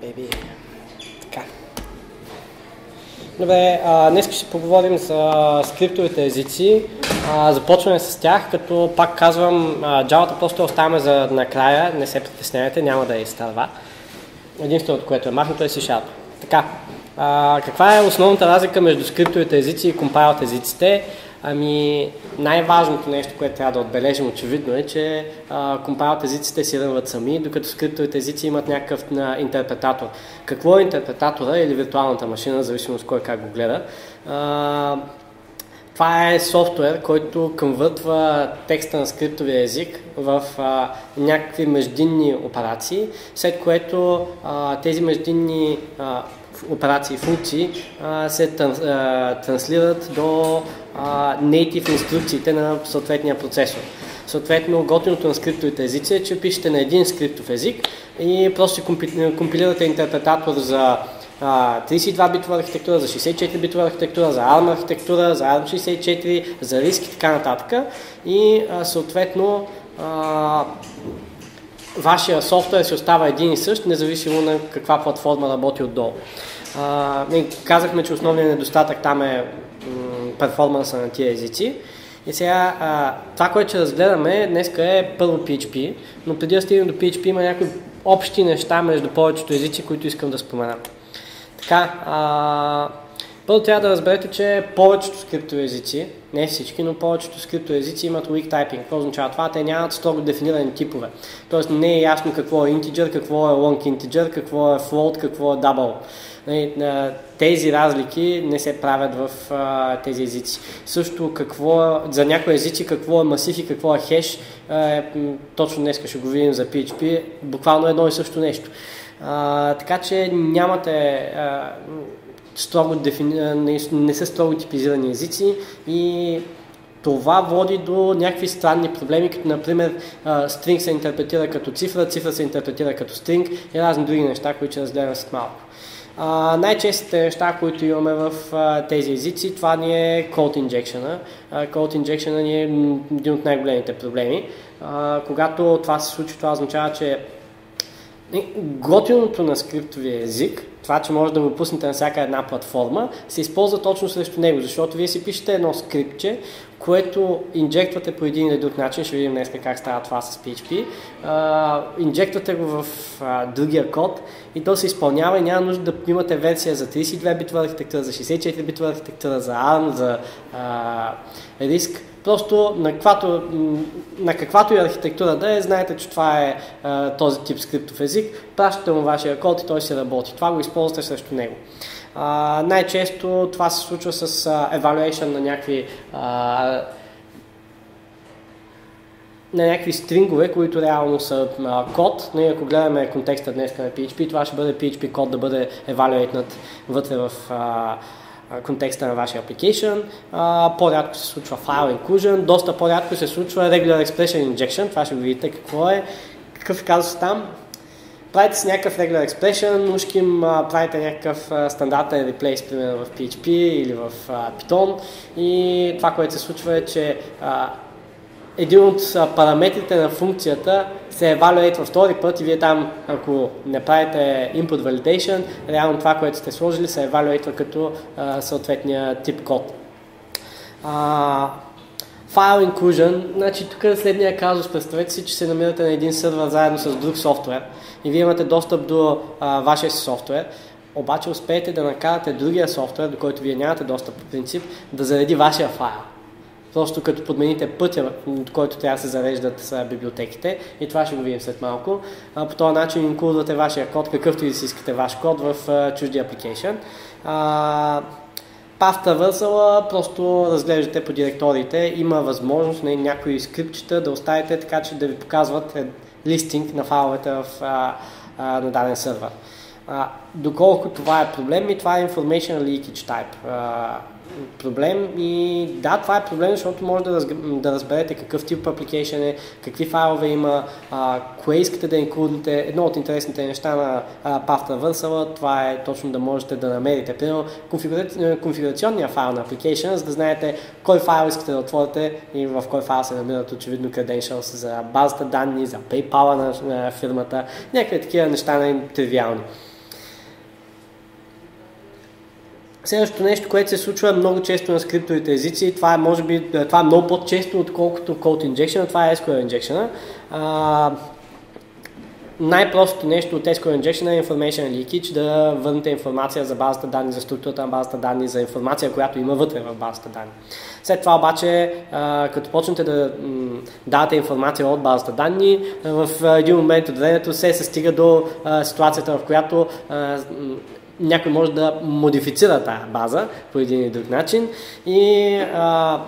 беби. Така. Добре, а, днес ще поговорим за скриптовите езици. А, започваме с тях, като пак казвам, а, Java просто оставяме за накрая, не се притеснявайте, няма да е изтърва. Единственото, което е махнато е C Така, а, каква е основната разлика между скриптовите езици и компайлът езиците? Ами, най-важното нещо, което трябва да отбележим очевидно е, че компайлът езиците си рънват сами, докато скриптовите езици имат някакъв на интерпретатор. Какво е интерпретатора или виртуалната машина, зависимо от кой как го гледа? А, това е софтуер, който конвъртва текста на скриптовия език в а, някакви междинни операции, след което а, тези междинни а, операции и функции се транслират до а, native инструкциите на съответния процесор. Съответно, готиното на скриптовите езици е, че пишете на един скриптов език и просто компилирате интерпретатор за 32-битова архитектура, за 64-битова архитектура, за ARM архитектура, за ARM64, за риск и така нататък. И съответно вашия софтуер си остава един и същ, независимо на каква платформа работи отдолу. А, казахме, че основният недостатък там е перформанса на тия езици. И сега, а, това, което ще разгледаме днес е първо PHP, но преди да стигнем до PHP има някои общи неща между повечето езици, които искам да спомена. Така, а, първо трябва да разберете, че повечето скриптови езици, не всички, но повечето скриптови езици имат weak typing. Какво означава това? Те нямат строго дефинирани типове. Тоест не е ясно какво е integer, какво е long integer, какво е float, какво е double. Нали, тези разлики не се правят в тези езици. Също какво, за някои езици какво е масив и какво е хеш, е, точно днес ще го видим за PHP, буквално едно и също нещо. Така че нямате строго дефини... не, са строго типизирани езици и това води до някакви странни проблеми, като например стринг се интерпретира като цифра, цифра се интерпретира като стринг и разни други неща, които ще разгледам след малко. Uh, най-честите неща, които имаме в uh, тези езици, това ни е code injection. Uh, code injection ни е един от най-големите проблеми. Uh, когато това се случи, това означава, че готиното на скриптовия език това, че може да го пуснете на всяка една платформа, се използва точно срещу него, защото вие си пишете едно скриптче, което инжектвате по един или друг начин, ще видим днес как става това с PHP, инжектвате го в другия код и то се изпълнява и няма нужда да имате версия за 32-битова архитектура, за 64-битова архитектура, за ARM, за а, риск. Просто на каквато, на каквато и архитектура да е, знаете, че това е а, този тип скриптов език, пращате му вашия код и той се работи. Това го използвате срещу него. А, най-често това се случва с а, evaluation на някакви а, на някакви стрингове, които реално са а, код. Но ако гледаме контекста днес на PHP, това ще бъде PHP код да бъде evaluated вътре в а, контекста на вашия application. по-рядко се случва file inclusion, доста по-рядко се случва regular expression injection, това ще го видите какво е, какъв е казус там. Правите си някакъв regular expression, ушким правите някакъв стандартен replace, примерно в PHP или в Python и това, което се случва е, че един от параметрите на функцията се евалюейтва втори път и вие там, ако не правите input validation, реално това, което сте сложили, се евалюейтва като а, съответния тип код. А, file inclusion, значи тук е следния казус. Представете си, че се намирате на един сървър заедно с друг софтуер и вие имате достъп до а, вашия си софтуер, обаче успеете да накарате другия софтуер, до който вие нямате достъп по принцип, да зареди вашия файл. Просто като подмените пътя, от който трябва да се зареждат библиотеките и това ще го видим след малко. По този начин инклюдвате вашия код, какъвто и да си искате ваш код в чужди апликейшн. Path traversal просто разглеждате по директориите. Има възможност на някои скриптчета да оставите така, че да ви показват листинг на файловете в, а, а, на даден сервер. А, доколко това е проблем и това е information leakage type. А, проблем и да, това е проблем, защото може да, разг... да разберете какъв тип application е, какви файлове има, а, кое искате да инклюдите. Едно от интересните неща на Path Traversal, това е точно да можете да намерите, примерно, конфигура... конфигурационния файл на application, за да знаете кой файл искате да отворите и в кой файл се намират очевидно credentials за базата данни, за PayPal на, на фирмата, някакви такива неща най-тривиални. Следващото нещо, което се случва много често на скриптовите езици, това е, може би, това е много по-често, отколкото Code Injection, това е SQL Injection. Най-простото нещо от SQL Injection е Information Leakage, да върнете информация за базата данни, за структурата на базата данни, за информация, която има вътре в базата данни. След това обаче, като почнете да давате информация от базата данни, в един момент от времето се се стига до ситуацията, в която някой може да модифицира тази база по един или друг начин и а,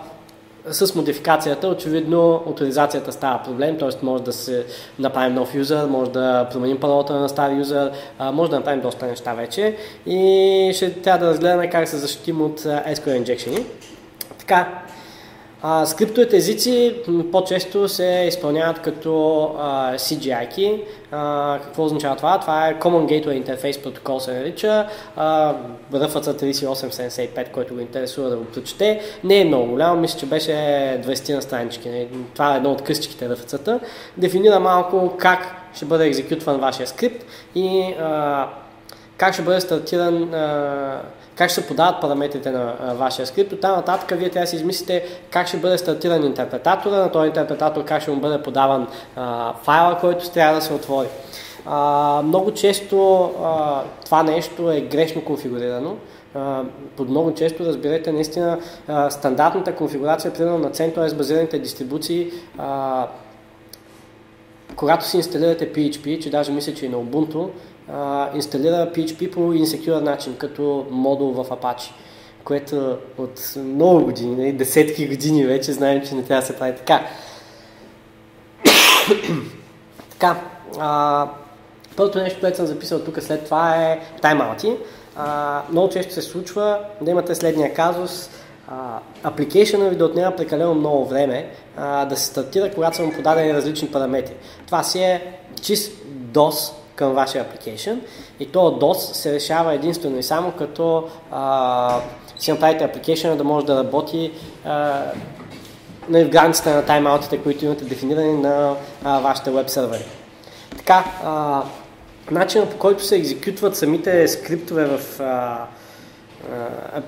с модификацията, очевидно, авторизацията става проблем, т.е. може да се направим нов юзър, може да променим паролата на стар юзър, може да направим доста неща вече и ще трябва да разгледаме как се защитим от SQL injection. Така, а, скриптовите езици по-често се изпълняват като а, CGI-ки. А, какво означава това? Това е Common Gateway Interface Protocol се нарича. RFC 3875, който го интересува да го прочете. Не е много голямо, мисля, че беше 20 на странички. Това е едно от къстичките RFC-та. Дефинира малко как ще бъде екзекютван вашия скрипт и а, как ще бъде стартиран а, как ще подават параметрите на а, вашия скрипт. От нататък вие трябва да си измислите как ще бъде стартиран интерпретатора, на този интерпретатор как ще му бъде подаван а, файла, който трябва да се отвори. А, много често а, това нещо е грешно конфигурирано. Под много често разберете наистина uh, стандартната конфигурация, примерно на CentOS базираните дистрибуции, uh, когато си инсталирате PHP, че даже мисля, че и на Ubuntu, а, инсталира PHP по insecure начин, като модул в Apache, което от много години, нали, десетки години вече знаем, че не трябва да се прави така. така, а, първото нещо, което съм записал тук след това е тайм-аути. много често се случва да имате следния казус, апликейшена ви да отнема прекалено много време а, да се стартира, когато са му подадени различни параметри. Това си е чист DOS към вашия application и то DOS се решава единствено и само като а, си направите application да може да работи а, в границите на таймаутите, които имате дефинирани на а, вашите веб сервери. Така, а, начинът по който се екзекютват самите скриптове в а,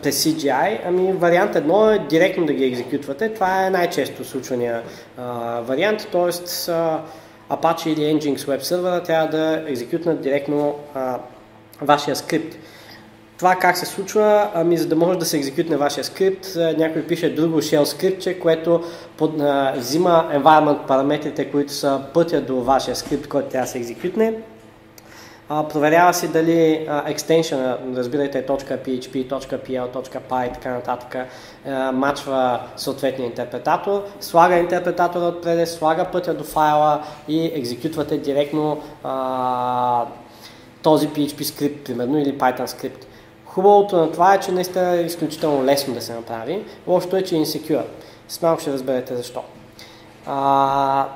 през CGI, ами вариант едно е директно да ги екзекютвате. Това е най-често случвания а, вариант, т.е. Apache или Nginx Web сервера трябва да екзекютнат директно а, вашия скрипт. Това как се случва? Ами за да може да се екзекютне вашия скрипт, някой пише друго shell скриптче, което под, а, взима environment параметрите, които са пътя до вашия скрипт, който трябва да се екзекютне а, проверява си дали екстеншъна, разбирайте .php, .pl, .py и така нататък, а, мачва съответния интерпретатор, слага интерпретатора отпред, слага пътя до файла и екзекютвате директно а, този PHP скрипт, примерно, или Python скрипт. Хубавото на това е, че наистина е изключително лесно да се направи. Лошото е, че е insecure. С малко ще разберете защо. А,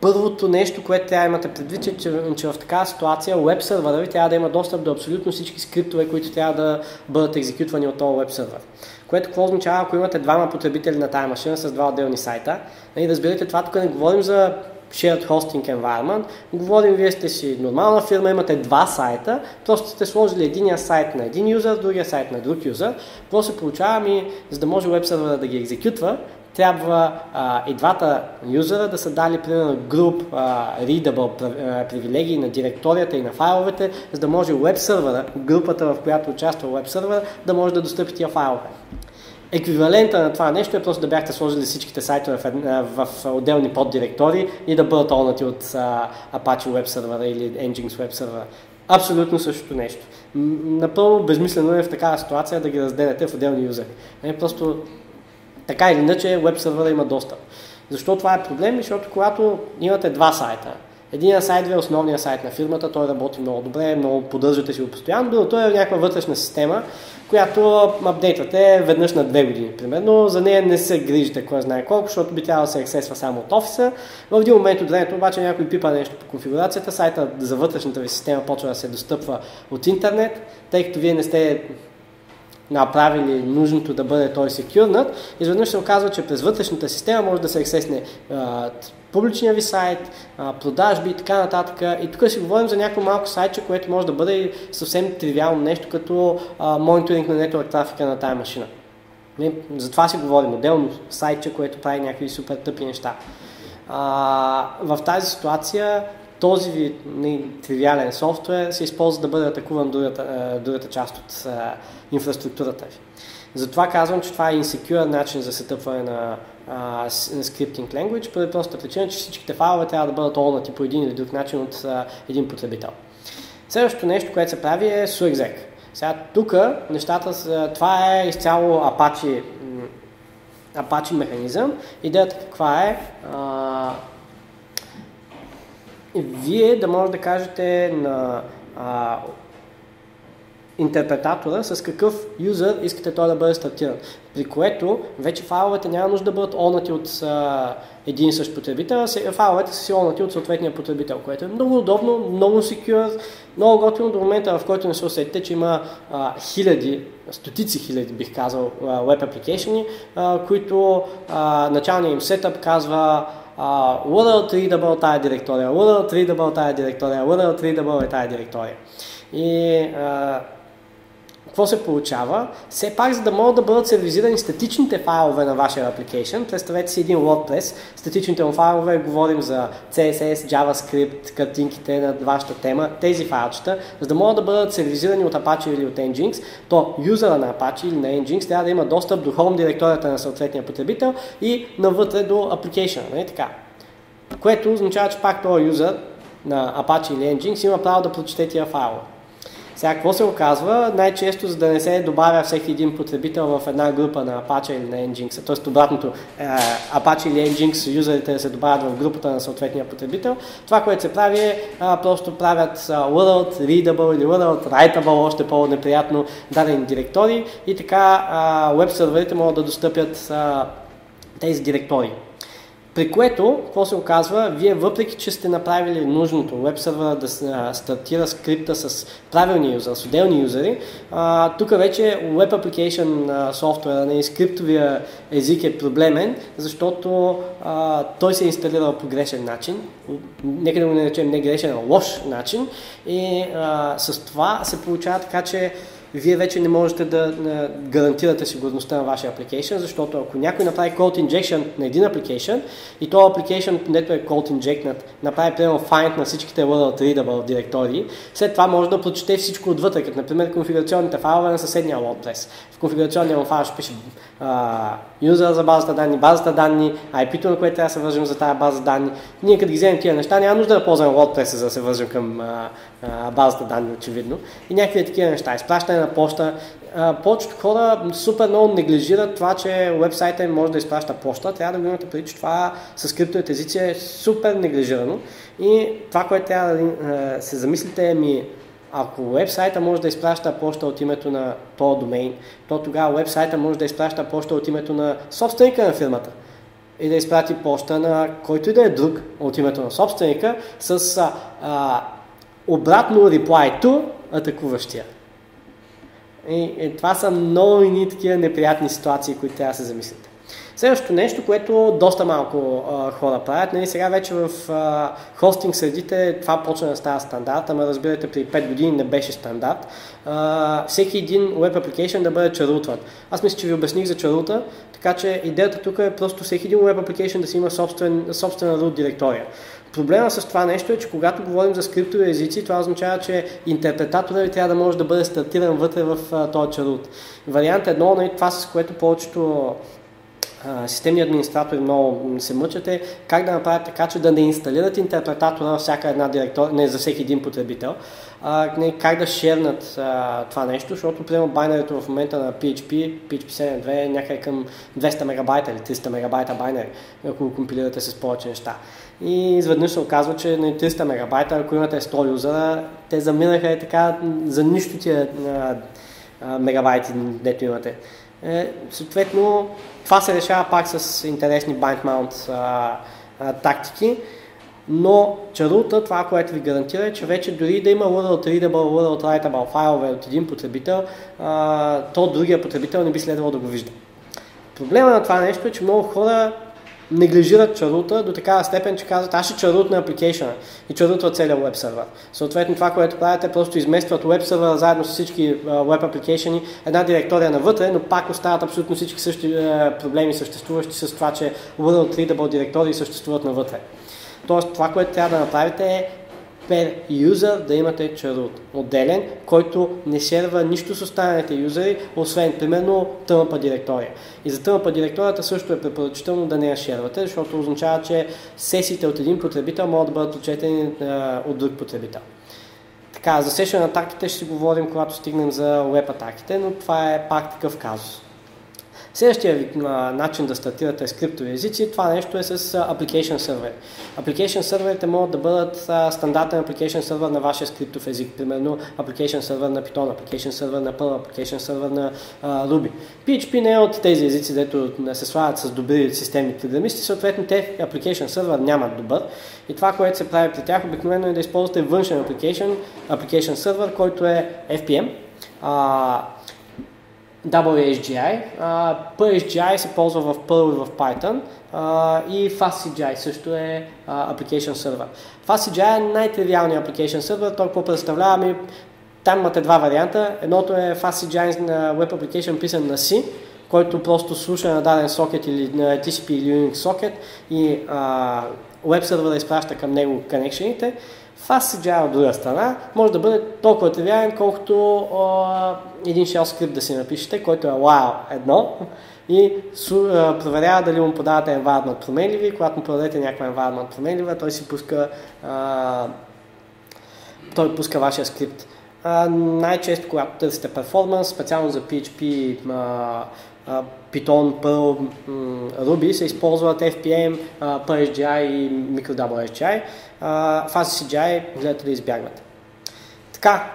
Първото нещо, което трябва да имате предвид, е, че, че в такава ситуация веб сервера ви трябва да има достъп до абсолютно всички скриптове, които трябва да бъдат екзекютвани от този веб сервер. Което какво означава, ако имате двама потребители на тази машина с два отделни сайта, и нали, разберете това, тук не говорим за shared hosting environment. Говорим, вие сте си нормална фирма, имате два сайта, просто сте сложили единия сайт на един юзър, другия сайт на друг юзър. Какво се получава? Ами, за да може веб сервера да ги екзекютва, трябва а, и двата юзера да са дали примерно груп а, readable привилегии на директорията и на файловете, за да може веб сервера, групата в която участва веб сервер, да може да достъпи тия файлове. Еквивалента на това нещо е просто да бяхте сложили всичките сайтове в, в отделни поддиректори и да бъдат олнати от а, Apache Web Server или Nginx Web Server. Абсолютно същото нещо. Напълно безмислено е в такава ситуация да ги разделяте в отделни юзери. Не, просто така или иначе веб сервера има достъп. Защо това е проблем? Защото когато имате два сайта, Единият сайт ви е основният сайт на фирмата, той работи много добре, много поддържате си го постоянно, другото е някаква вътрешна система, която апдейтвате веднъж на две години, примерно. За нея не се грижите кой знае колко, защото би трябвало да се ексесва само от офиса. В един момент от времето обаче някой пипа нещо по конфигурацията, сайта за вътрешната ви система почва да се достъпва от интернет, тъй като вие не сте направили нужното да бъде той секюрнат, изведнъж се оказва, че през вътрешната система може да се ексесне публичния ви сайт, продажби и така нататък. И тук си говорим за някакво малко сайтче, което може да бъде съвсем тривиално нещо, като мониторинг на нетворк трафика на тази машина. За това си говорим. Отделно сайтче, което прави някакви супер тъпи неща. А, в тази ситуация този ви тривиален софтуер се използва да бъде атакуван другата, другата част от а, инфраструктурата ви. Затова казвам, че това е insecure начин за сетъпване на, а, scripting language, по простата причина, че всичките файлове трябва да бъдат олнати по един или друг начин от а, един потребител. Следващото нещо, което се прави е SUEXEC. Сега тук нещата, са, това е изцяло Apache, Apache механизъм. Идеята каква е? А, вие да може да кажете на а, интерпретатора с какъв юзър искате той да бъде стартиран. При което вече файловете няма нужда да бъдат онати от а, един и същ потребител, а файловете са си онати от съответния потребител, което е много удобно, много secure, много готино до момента, в който не се усетите, че има а, хиляди, стотици хиляди, бих казал, веб апликейшени, които а, началният им сетъп казва uh, URL readable тая директория, URL readable тая директория, URL readable е тая директория. И а, какво се получава? Все пак, за да могат да бъдат сервизирани статичните файлове на вашия application, представете си един WordPress, статичните му файлове, говорим за CSS, JavaScript, картинките на вашата тема, тези файлчета, за да могат да бъдат сервизирани от Apache или от Nginx, то юзера на Apache или на Nginx трябва да има достъп до home директорията на съответния потребител и навътре до application, не нали така? Което означава, че пак този юзер на Apache или Nginx има право да прочете тия файлове. Сега, какво се оказва? Най-често, за да не се добавя всеки един потребител в една група на Apache или на Nginx, т.е. обратното, е, Apache или Nginx юзерите се добавят в групата на съответния потребител, това, което се прави е просто правят world readable или world writable, още по-неприятно дадени директори и така веб серверите могат да достъпят тези директори. При което, какво се оказва, вие въпреки, че сте направили нужното веб сервера да стартира скрипта с правилни юзери, с отделни юзери, тук вече Web Application софтуера, на скриптовия език е проблемен, защото а, той се е инсталирал по грешен начин, нека да го наречем не грешен, а лош начин. И а, с това се получава така, че вие вече не можете да гарантирате сигурността на вашия application, защото ако някой направи code injection на един application и този application, където е code injected, направи примерно find на всичките world readable директории, след това може да прочете всичко отвътре, като например конфигурационните файлове на съседния WordPress. В конфигурационния файл ще пише юзера за базата данни, базата данни, IP-то, на което трябва да се вържим за тази база данни. Ние като ги вземем тия неща, няма нужда да ползваме WordPress, за да се вържим към а, а, базата данни, очевидно. И някакви такива неща. Изпращане на почта. повечето хора супер много неглижират това, че вебсайта им може да изпраща почта. Трябва да го имате преди, че това с криптовите езици е супер неглижирано. И това, което трябва да се замислите е ми ако вебсайта може да изпраща почта от името на този домейн, то тогава вебсайта може да изпраща почта от името на собственика на фирмата и да изпрати почта на който и да е друг от името на собственика с а, а, обратно reply to атакуващия. И, и това са много и такива неприятни ситуации, които трябва да се замислите. Следващото нещо, което доста малко а, хора правят, нали, сега вече в а, хостинг средите това почна да става стандарт, ама разбирате, при 5 години не беше стандарт. А, всеки един веб application да бъде чарутван. Аз мисля, че ви обясних за чарута, така че идеята тук е просто всеки един веб application да си има собствен, собствена root директория. Проблема с това нещо е, че когато говорим за скриптови езици, това означава, че интерпретаторът ви трябва да може да бъде стартиран вътре в uh, този чарут. Вариант едно, нали, това с което повечето системни администратори много се мъчат е как да направят така, че да не инсталират интерпретатора на всяка една директор, не за всеки един потребител, а, не, как да шернат а, това нещо, защото примерно байнерито в момента на PHP, PHP 7.2 е някъде към 200 мегабайта или 300 мегабайта байнери, ако го компилирате с повече неща. И изведнъж се оказва, че на 300 мегабайта, ако имате 100 юзера, те заминаха и така за нищо тия а, а, мегабайти, дето имате. Е, съответно, това се решава пак с интересни а, тактики. но чарута, това, което ви гарантира е, че вече дори да има URL readable, URL writable файлове от един потребител, а, то другия потребител не би следвало да го вижда. Проблема на това нещо е, че много хора неглижират чарута до такава степен, че казват, аз ще чарут на апликейшена и чарутват целият веб сервер. Съответно това, което правят е просто изместват веб сервера заедно с всички веб апликейшени, една директория навътре, но пак остават абсолютно всички същи проблеми съществуващи с това, че World Readable директории съществуват навътре. Тоест това, което трябва да направите е per user да имате чарут. Отделен, който не шерва нищо с останалите юзери, освен примерно тъмпа директория. И за тъмпа директорията също е препоръчително да не я шервате, защото означава, че сесиите от един потребител могат да бъдат отчетени от друг потребител. Така, за сешен атаките ще си говорим, когато стигнем за веб атаките, но това е пак такъв казус. Следващия начин да стартирате скриптови езици, това нещо е с Application Server. Application серверите могат да бъдат стандартен Application Server на вашия скриптов език, примерно Application Server на Python, Application Server на Perl, Application Server на Ruby. PHP не е от тези езици, дето се слагат с добри системни програмисти, съответно те Application Server нямат добър. И това, което се прави при тях, обикновено е да използвате външен application, application server, който е FPM. Uh, WHGI. PSGI се ползва в Perl и в Python uh, и FastCGI също е uh, Application Server. FastCGI е най-тривиалният Application Server, той какво представлява? Ми, там имате два варианта. Едното е FastCGI на Web Application писан на C, който просто слуша на даден сокет или на TCP или Unix сокет и uh, веб сервера изпраща към него коннекшените. FastCGI от друга страна може да бъде толкова тривиален, колкото а, един shell скрипт да си напишете, който е wow едно и су, а, проверява дали му подавате environment променливи. Когато му подадете някаква environment променлива, той си пуска а, той пуска вашия скрипт. А, най-често, когато търсите перформанс, специално за PHP, а, Python, Perl, Ruby се използват FPM, PSGI и MicroWSGI. FastCGI гледате да избягвате. Така,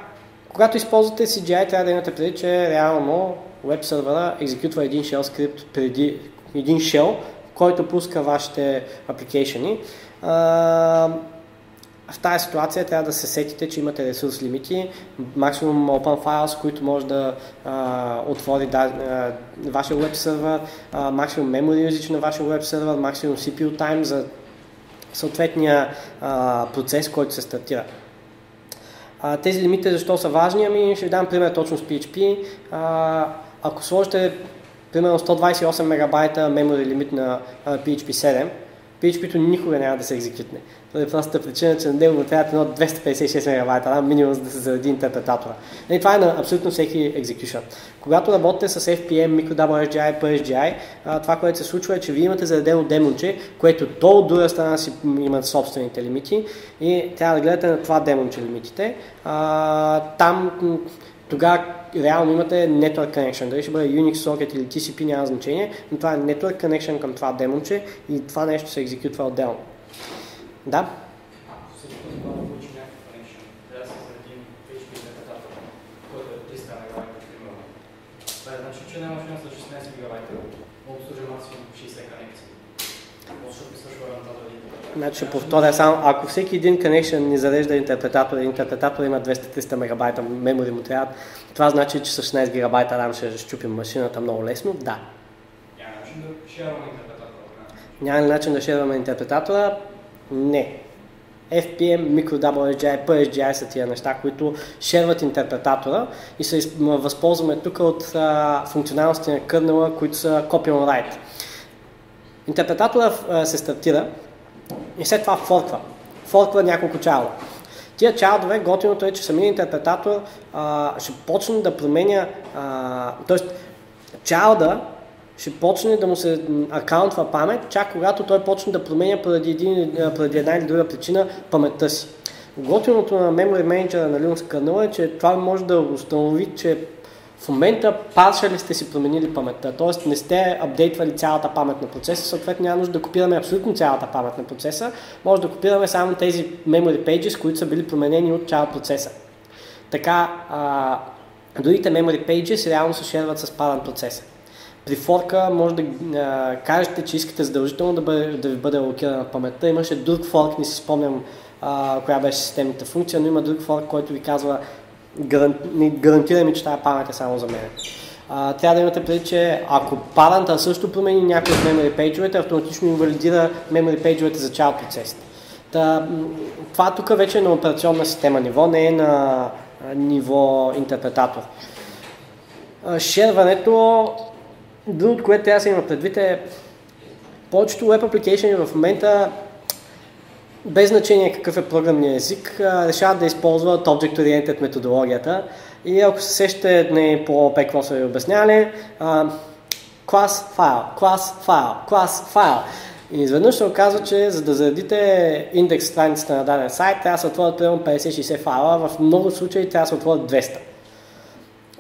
когато използвате CGI, трябва да имате преди, че реално веб сервера екзекютва един shell скрипт преди един shell, който пуска вашите апликейшени в тази ситуация трябва да се сетите, че имате ресурс лимити, максимум open files, които може да а, отвори да, а, вашия веб сервер, максимум memory usage на вашия веб сервер, максимум CPU time за съответния а, процес, който се стартира. А, тези лимити защо са важни? Ами ще ви дам пример точно с PHP. А, ако сложите примерно 128 мегабайта memory лимит на PHP 7, PHP-то никога няма да се екзекютне. Поради простата причина, че на него му трябва едно 256 мегабайта RAM минимум, за да се заради интерпретатора. И нали, това е на абсолютно всеки екзекюшън. Когато работите с FPM, MicroWSGI, PSGI, това, което се случва е, че вие имате заредено демонче, което то от друга страна си имат собствените лимити и трябва да гледате на това демонче лимитите. Там тогава реално имате network connection. Дали ще бъде Unix socket или TCP няма значение, но това е network connection към това демонче и това нещо се екзекютва отделно. Да? Значи, че няма шанс за 16 мегабайта, обслужа максимум 60 конекции. Значи ще повторя само, ако всеки един connection ни зарежда интерпретатор, интерпретатор има 200-300 мегабайта мемори му трябва, това значи, че с 16 гигабайта RAM ще щупим машината много лесно? Да. Няма начин да шерваме интерпретатора? Няма начин да шерваме интерпретатора? Не. FPM, MicroWSGI, PSGI са тия неща, които шерват интерпретатора и се възползваме тук от а, функционалности на кърнела, които са copy on write. Интерпретатора а, се стартира и след това форква. Форква няколко чала. Тия чалдове, готиното е, че самият интерпретатор а, ще почне да променя, т.е. чалда ще почне да му се акаунтва памет, чак когато той почне да променя поради, един, поради една или друга причина паметта си. Готиното на Memory Manager на Linux kernel е, че това може да установи, че в момента паршали сте си променили паметта, т.е. не сте апдейтвали цялата памет на процеса, съответно няма нужда да копираме абсолютно цялата памет на процеса, може да копираме само тези memory pages, които са били променени от цял процеса. Така, а, другите memory pages реално се шерват с парен процеса. при форка може да а, кажете, че искате задължително да, бъде, да ви бъде локирана паметта. Имаше друг форк, не си спомням а, коя беше системната функция, но има друг форк, който ви казва гарантира ми, че тази памет е само за мен. А, трябва да имате преди, че ако парента също промени някои от memory пейджовете, автоматично инвалидира memory пейджовете за child процесите. Та, това тук вече е на операционна система ниво, не е на ниво интерпретатор. Шерването, другото, което трябва да се има предвид е повечето web application в момента без значение какъв е програмният език, решават да използват Object-Oriented методологията. И ако се сещате дни по ОП, какво са ви обясняли, клас файл, клас файл, клас файл. И изведнъж се оказва, че за да заредите индекс страницата на даден сайт, трябва да се отворят примерно 50-60 файла, в много случаи трябва да се отворят 200.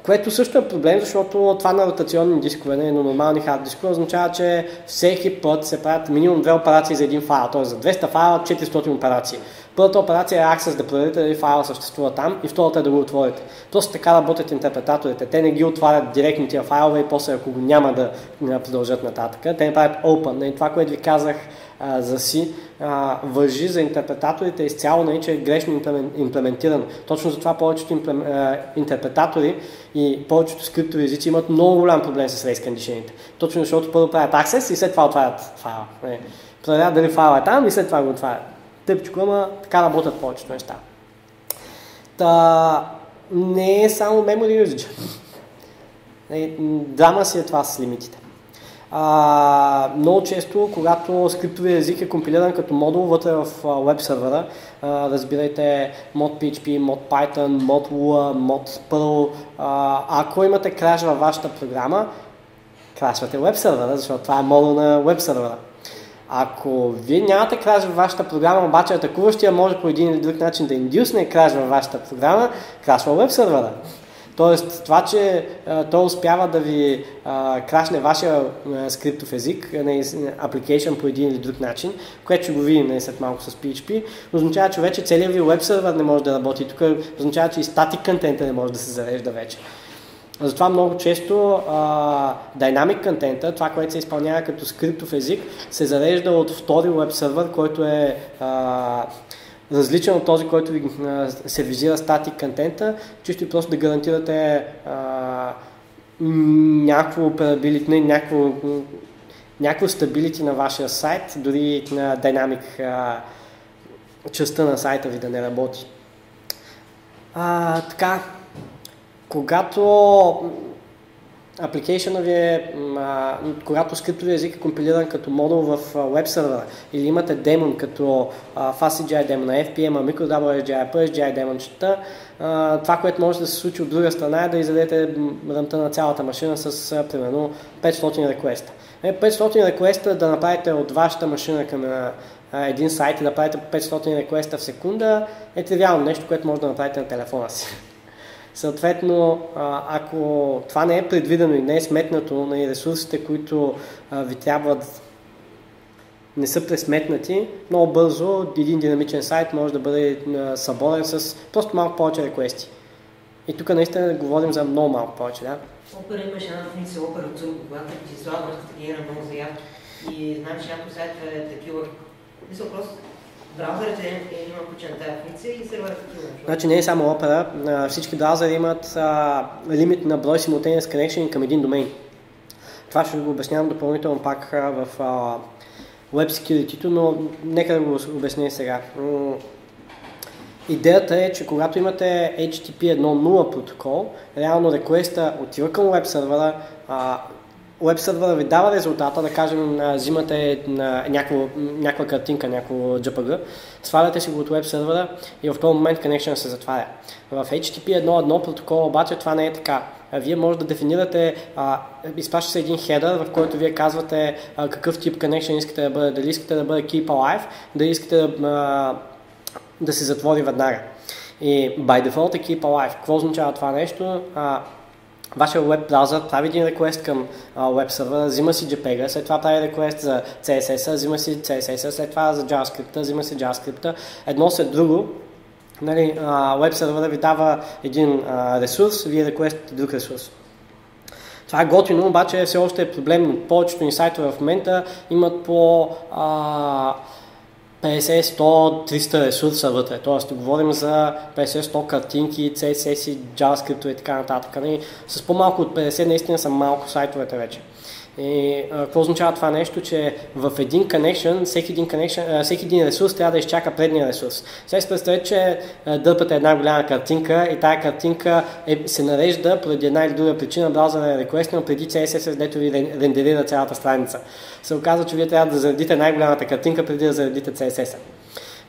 Което също е проблем, защото това на ротационни дискове, не на нормални хард дискове, означава, че всеки път се правят минимум две операции за един файл, т.е. за 200 файла 400 операции. Първата операция е Access да проверите дали файла съществува там и втората е да го отворите. Просто така работят интерпретаторите. Те не ги отварят директно тия файлове и после ако го няма да продължат нататък. Те не правят open. И това, което ви казах а, за си, а, въжи за интерпретаторите изцяло, нали, че е грешно имплементиран. Точно затова повечето интерпретатори и повечето скриптови езици имат много голям проблем с рейс кондишените. Точно защото първо правят access и след това отварят файла. Нали. Проверяват дали файла е там и след това го отварят тъпчко, ама така работят повечето неща. Та, не е само memory usage. Е, драма си е това с лимитите. А, много често, когато скриптовия език е компилиран като модул вътре в веб сервера, разбирайте mod PHP, mod Python, mod Lua, mod Perl, ако имате краш във вашата програма, крашвате веб сервера, защото това е модул на веб сервера. Ако вие нямате краш във вашата програма, обаче атакуващия може по един или друг начин да индюсне краш във вашата програма, крашва веб сервера. Тоест, това, че а, той успява да ви а, крашне вашия а, скриптов език, на application по един или друг начин, което ще го видим не, след малко с PHP, означава, че вече целият ви веб сервер не може да работи. Тук означава, че и статик контента не може да се зарежда вече. Затова много често а, Dynamic контента, това, което се изпълнява като скриптов език, се зарежда от втори веб сервер, който е а, различен от този, който ви а, статик контента, чисто и просто да гарантирате а, някакво операбилити, някакво, някакво стабилити на вашия сайт, дори на Dynamic а, частта на сайта ви да не работи. А, така, когато application ви е, а, когато скриптовия език е компилиран като модул в веб сервера или имате демон като а, FastCGI демон FPM, MicroWSGI, PSGI демончета, това, което може да се случи от друга страна е да изядете ръмта на цялата машина с примерно 500 реквеста. 500 реквеста да направите от вашата машина към един сайт и да правите 500 реквеста в секунда е тривиално нещо, което може да направите на телефона си. Съответно, ако това не е предвидено и не е сметнато на нали, ресурсите, които ви трябват не са пресметнати, много бързо един динамичен сайт може да бъде съборен с просто малко повече реквести. И тук наистина говорим за много малко повече, да? Опера имаше една функция Opera Turbo, когато ти връзката генера много заявки и знам, че някои сайтове такива. Мисля, просто браузърите е, има включена тази функция и сервера такива. Значи не е само Opera, всички браузъри имат а, лимит на брой simultaneous connection към един домейн. Това ще го обяснявам допълнително пак в а, Web Security, но нека да го обясня сега. Идеята е, че когато имате HTTP 1.0 протокол, реално реквеста отива към веб сервера, веб сервера ви дава резултата, да кажем, взимате на някаква, картинка, някакво JPG, сваляте си го от веб сервера и в този момент connection се затваря. В HTTP 1.1 протокол обаче това не е така. Вие може да дефинирате, изпраща се един хедър, в който вие казвате а, какъв тип connection искате да бъде, дали искате да бъде keep alive, дали искате да, а, да се затвори веднага. И by default е keep alive. Какво означава това нещо? А, вашия веб браузър прави един реквест към веб сервера, взима си JPEG, след това прави реквест за CSS, взима си CSS, след това за JavaScript, взима си JavaScript, едно след друго. Нали, веб сервера ви дава един а, ресурс, вие реквестите друг ресурс. Това е готино, обаче все още е проблемно. Повечето ни сайтове в момента имат по а, 50, 100, 300 ресурса вътре. Тоест, говорим за 50-100 картинки, CSS, JavaScript и така нататък. Нали? С по-малко от 50 наистина са малко сайтовете вече. И а, какво означава това нещо, че в един connection, всеки един, connection, а, всеки един ресурс трябва да изчака предния ресурс. Сега си представете, че дърпате една голяма картинка и тая картинка е, се нарежда поради една или друга причина, браузъра е реквестнал преди CSS, дето ви рендерира цялата страница. Се оказва, че вие трябва да заредите най-голямата картинка преди да заредите CSS.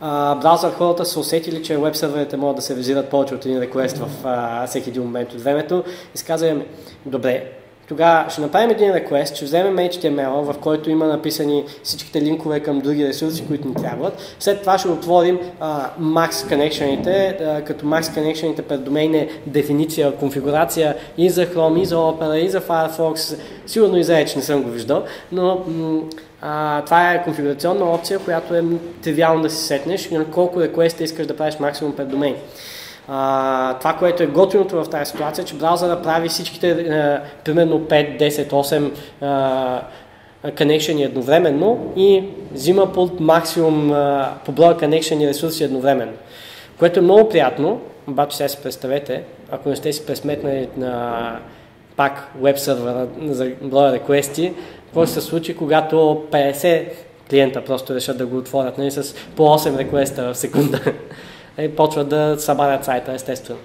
Uh, браузър хората са усетили, че веб серверите могат да се визират повече от един реквест в uh, всеки един момент от времето и си казваме, добре, тогава ще направим един request, ще вземем HTML, в който има написани всичките линкове към други ресурси, които ни трябват. След това ще отворим uh, Max Connection-ите, uh, като Max Connection-ите пред домейн е дефиниция, конфигурация и за Chrome, и за Opera, и за Firefox. Сигурно и за Edge не съм го виждал, но uh, това е конфигурационна опция, която е тривиално да си сетнеш на колко реквеста искаш да правиш максимум пред домейн. А, това, което е готиното в тази ситуация, е, че браузъра прави всичките а, примерно 5, 10, 8 а, едновременно и взима по максимум а, по броя connection ресурси едновременно. Което е много приятно, обаче сега си представете, ако не сте си пресметнали на пак веб сервера за броя реквести, какво ще се случи, когато 50 клиента просто решат да го отворят нали, с по 8 реквеста в секунда и почват да събарят сайта, естествено.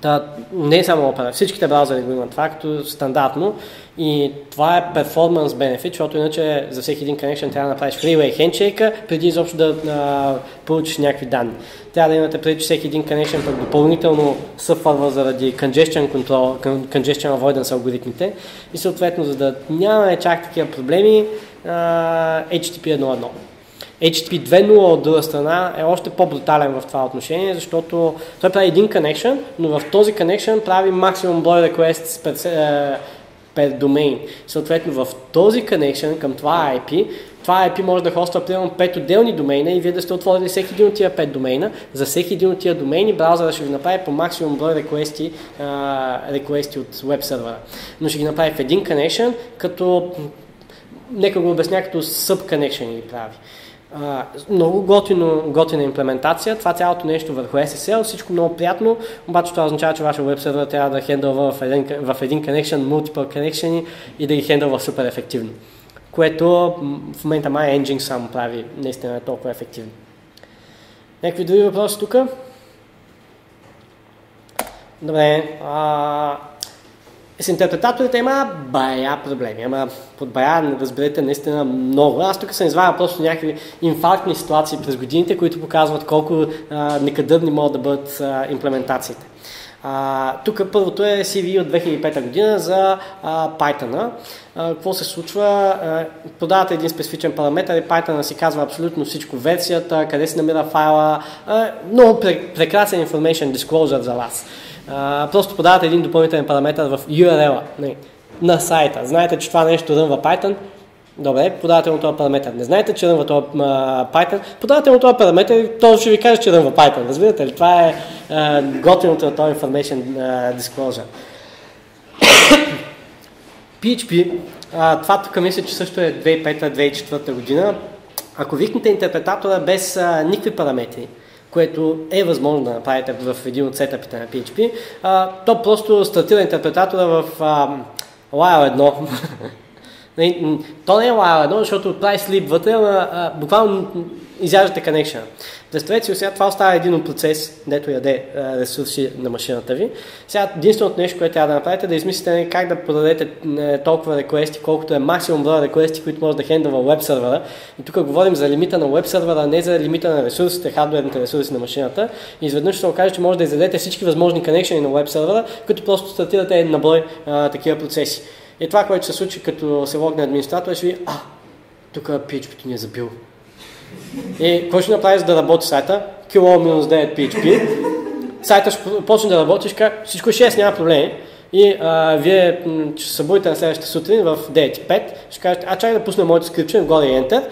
Та, не само Opera, всичките браузъри го имат това като стандартно и това е performance benefit, защото иначе за всеки един connection трябва да направиш freeway handshake преди изобщо да а, получиш някакви данни. Трябва да имате преди, че всеки един connection пък допълнително съфърва заради congestion control, congestion avoidance алгоритмите и съответно за да нямаме чак такива проблеми а, HTTP 1.1. HTTP 2.0 от друга страна е още по-брутален в това отношение, защото той прави един connection, но в този connection прави максимум брой requests per, е, per домейн. Съответно в този connection към това IP, това IP може да хоства примерно 5 отделни домейна и вие да сте отворили всеки един от тия 5 домейна. За всеки един от тия домейни браузъра ще ви направи по максимум брой реквести, реквести от веб сервера. Но ще ги направи в един connection, като нека го обясня като sub-connection ги прави. Много готино, готина имплементация. Това цялото нещо върху SSL, всичко много приятно, обаче това означава, че вашия веб сервер трябва да хендълва в един, в един connection, multiple connection и да ги хендълва супер ефективно. Което в момента май Engine само прави наистина е толкова ефективно. Някакви други въпроси тук? Добре. А, с интерпретаторите има бая проблеми, ама под бая разберете наистина много. Аз тук съм извадил просто някакви инфарктни ситуации през годините, които показват колко а, некадърни могат да бъдат а, имплементациите. А, тук първото е CV от 2005 година за Python. Какво се случва? А, подавате един специфичен параметр и Python си казва абсолютно всичко. Версията, къде се намира файла. А, много прекрасен information disclosure за вас просто подавате един допълнителен параметр в URL-а нали, на сайта. Знаете, че това нещо рънва Python, Добре, подавате му този параметр. Не знаете, че рънва този Python, подавате му този параметр и той ще ви каже, че рънва Python. Разбирате ли? Това е а, готиното на този information а, disclosure. PHP, а, това тук мисля, че също е 2005-2004 година. Ако викнете интерпретатора без а, никакви параметри, което е възможно да направите в един от сетъпите на PHP, а, то просто стартира интерпретатора в а, Lyle 1. Нали, то не е 1, защото прави слип вътре, а, буквално изяждате connection. Представете си, сега това остава един от процес, дето яде ресурси на машината ви. Сега единственото нещо, което трябва да направите е да измислите нали, как да подадете е, толкова реквести, колкото е максимум броя реквести, които може да хендва веб сервера. И тук говорим за лимита на веб сервера, а не за лимита на ресурсите, хардуерните ресурси на машината. И изведнъж ще окаже, че може да изведете всички възможни коннекшени на веб сервера, като просто стартирате на брой а, такива процеси. И това, което се случи, като се логне администратор, ще ви, а, тук PHP-то ни е забил и какво ще направиш да работи сайта? kilo-9 PHP. Сайта ще почне да работи, ще всичко е 6, няма проблеми. И а, вие ще се събудите на следващата сутрин в 9.5, ще кажете, а чай да пусна моето скрипчен, горе Enter.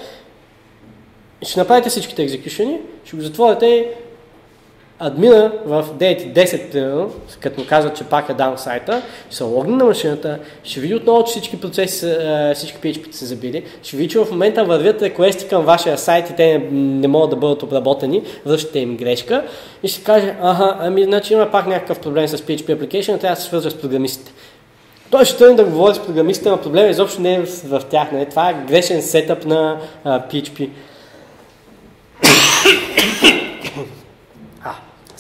Ще направите всичките екзекюшени, ще го затворите и админа в 9.10, примерно, като му казват, че пак е даун сайта, ще се логне на машината, ще види отново, че всички процеси, всички PHP са забили, ще види, че в момента вървят реквести към вашия сайт и те не, не могат да бъдат обработени, връщате им грешка и ще каже, ага, ами значи има пак някакъв проблем с PHP application, трябва да се свързва с програмистите. Той ще тръгне да говори с програмистите, но проблема изобщо не е в, тях. Не? Това е грешен сетъп на а, PHP.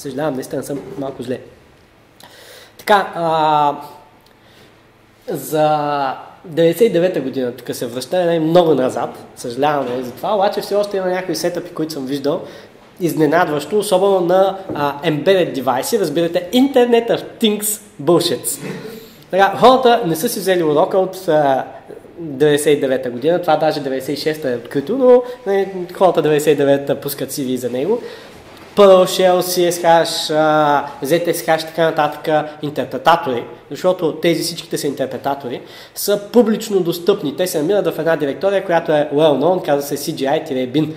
А, съжалявам, наистина съм малко зле. Така, а, за 99-та година, тук се връща не, много назад, съжалявам за това, обаче все още има някои сетъпи, които съм виждал, изненадващо, особено на а, embedded девайси, разбирате, Internet of Things bullshits. Така, хората не са си взели урока от 99-та година, това даже 96-та е открито, но не, хората 99-та пускат CV за него. PowerShell, CSH, ZSH така нататък интерпретатори, защото тези всичките са интерпретатори, са публично достъпни. Те се намират в една директория, която е well-known, казва се CGI-bin.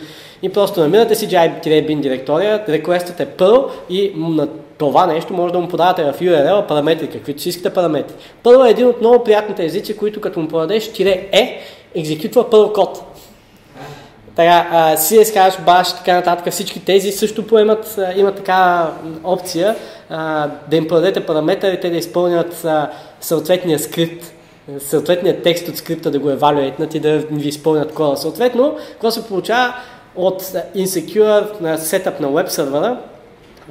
И просто намирате CGI-bin директория, реквестът е Perl и на това нещо може да му подавате в URL параметри, каквито си искате параметри. Първо е един от много приятните езици, които като му подадеш тире е, екзекютва първо код. Така, CSH, Bash, така нататък, всички тези също поемат, имат така опция да им подадете параметри, да изпълнят съответния скрипт, съответния текст от скрипта да го евалюейтнат и да ви изпълнят кода. Съответно, какво се получава от insecure на сетъп на веб сервера,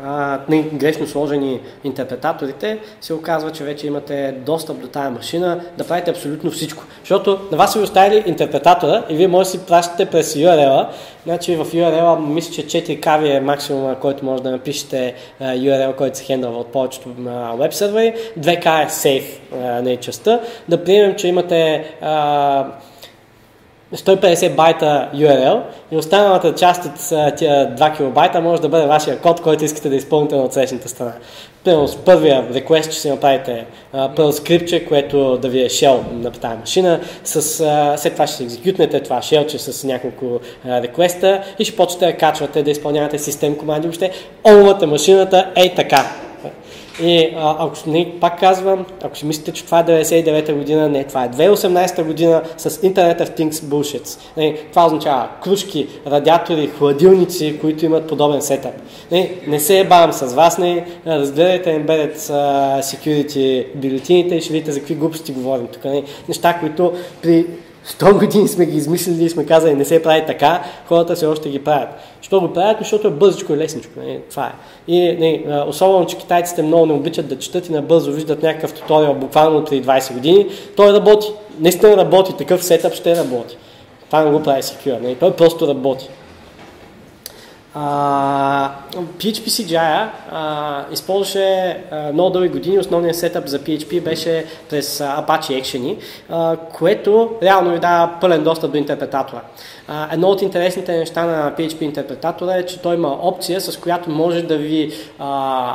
а, грешно сложени интерпретаторите, се оказва, че вече имате достъп до тази машина да правите абсолютно всичко. Защото на вас са ви оставили интерпретатора и вие може да си пращате през URL-а. Значи в URL-а мисля, че 4 кави е максимума, който може да напишете URL, който се хендълва от повечето веб сервери. 2K е сейф на е частта. Да приемем, че имате 150 байта URL и останалата част от тия 2 килобайта може да бъде вашия код, който искате да изпълните на отсрещната страна. Примерно с първия request ще си направите първо скрипче, което да ви е shell на тази машина, с, а, след това ще екзекютнете това shell, с няколко реквеста и ще почнете да качвате, да изпълнявате систем команди, въобще омвате машината ей така. И ако не, пак казвам, ако си мислите, че това е 99-та година, не, това е 2018 година с Internet of Things bullshits. Не, това означава кружки, радиатори, хладилници, които имат подобен сетъп. Не, не се ебавам с вас, не, разгледайте Embedded Security бюлетините и ще видите за какви глупости говорим тук. Не, неща, които при 100 години сме ги измислили и сме казали не се прави така, хората все още ги правят. Що го правят? Защото е бързичко и лесничко. Не, това е. И не, особено, че китайците много не обичат да четат и набързо виждат някакъв туториал буквално от 20 години. Той работи. Наистина работи. Такъв сетъп ще работи. Това не го прави Secure. Не, той просто работи. Uh, PHP uh, използваше uh, много дълги години. Основният сетъп за PHP беше през uh, Apache Action, uh, което реално ви дава пълен достъп до интерпретатора. Uh, едно от интересните неща на PHP интерпретатора е, че той има опция, с която може да ви uh,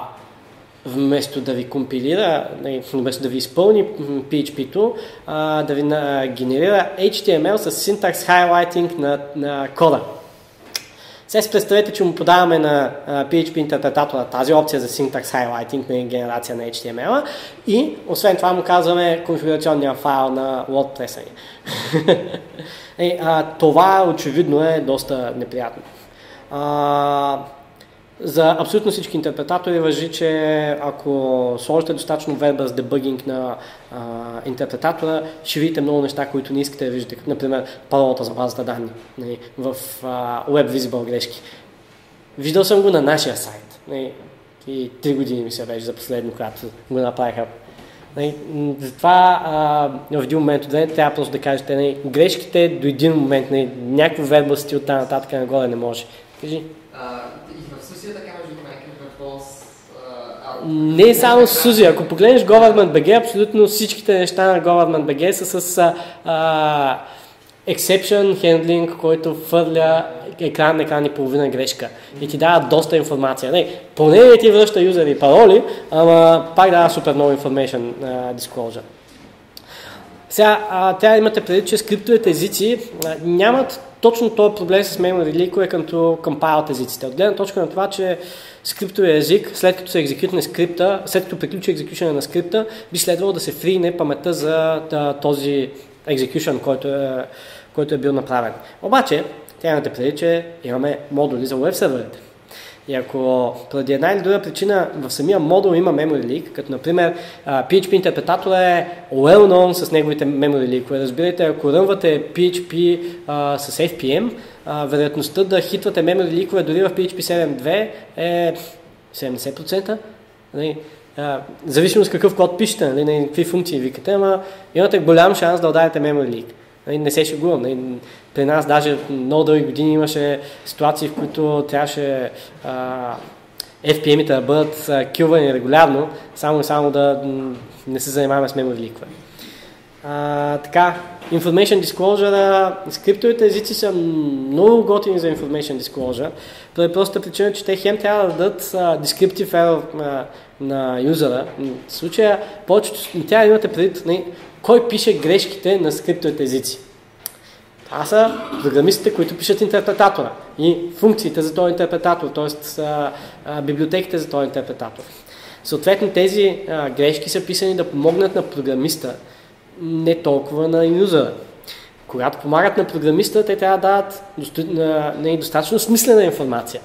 вместо да ви компилира, вместо да ви изпълни PHP-то, да ви генерира HTML с syntax highlighting на, на кода. Сега си представете, че му подаваме на PHP интерпретатора тази опция за syntax highlighting на генерация на HTML и освен това му казваме конфигурационния файл на WordPress. е, това очевидно е доста неприятно. За абсолютно всички интерпретатори въжи, че ако сложите достатъчно верба с дебъгинг на а, интерпретатора, ще видите много неща, които не искате да виждате, например паролата за базата данни нали, в а, Web Visible грешки. Виждал съм го на нашия сайт. Нали, и три години ми се беше за последно, когато го направиха. Нали, затова а, в един момент от трябва просто да кажете, нали, грешките до един момент, нали, някакво верба стил от нататък нагоре не може. Кажи. Не е само Сузи. Ако погледнеш Government BG, абсолютно всичките неща на Government BG са с а, exception handling, който фърля екран на екран и половина грешка и ти дава доста информация. Не, поне не ти връща юзери пароли, ама пак дава супер много information uh, disclosure. Сега, да имате предвид, че скриптовете езици нямат точно този проблем с memory leak като compiled езиците. От гледна точка на това, че скриптовия език, след като се екзекютне скрипта, след като приключи екзекюшена на скрипта, би следвало да се фрине паметта за този екзекюшен, който е, който е бил направен. Обаче, трябва да преди, че имаме модули за веб серверите. И ако поради една или друга причина в самия модул има memory leak, като например PHP интерпретатор е well known с неговите memory leak. Разбирайте, ако рънвате PHP а, с FPM, а, вероятността да хитвате memory leak дори в PHP 7.2 е 70%. Нали? А, зависимост какъв код пишете, нали, на какви функции викате, ама имате голям шанс да ударите memory leak. Нали, не се шегувам. Нали, при нас даже много дълги години имаше ситуации, в които трябваше а, FPM-ите да бъдат а, килвани регулярно, само и само да не се занимаваме с memory leak. А, така, Information Disclosure, скриптовите езици са много готини за Information Disclosure, поради простата причина, че те хем трябва да дадат uh, descriptive error на, на юзера. В случая, повечето, трябва да имате предвид нали, кой пише грешките на скриптовите езици. Това са програмистите, които пишат интерпретатора и функциите за този интерпретатор, т.е. библиотеките за този интерпретатор. Съответно, тези а, грешки са писани да помогнат на програмиста, не толкова на юзера. Когато помагат на програмиста, те трябва да дадат не, достатъчно смислена информация.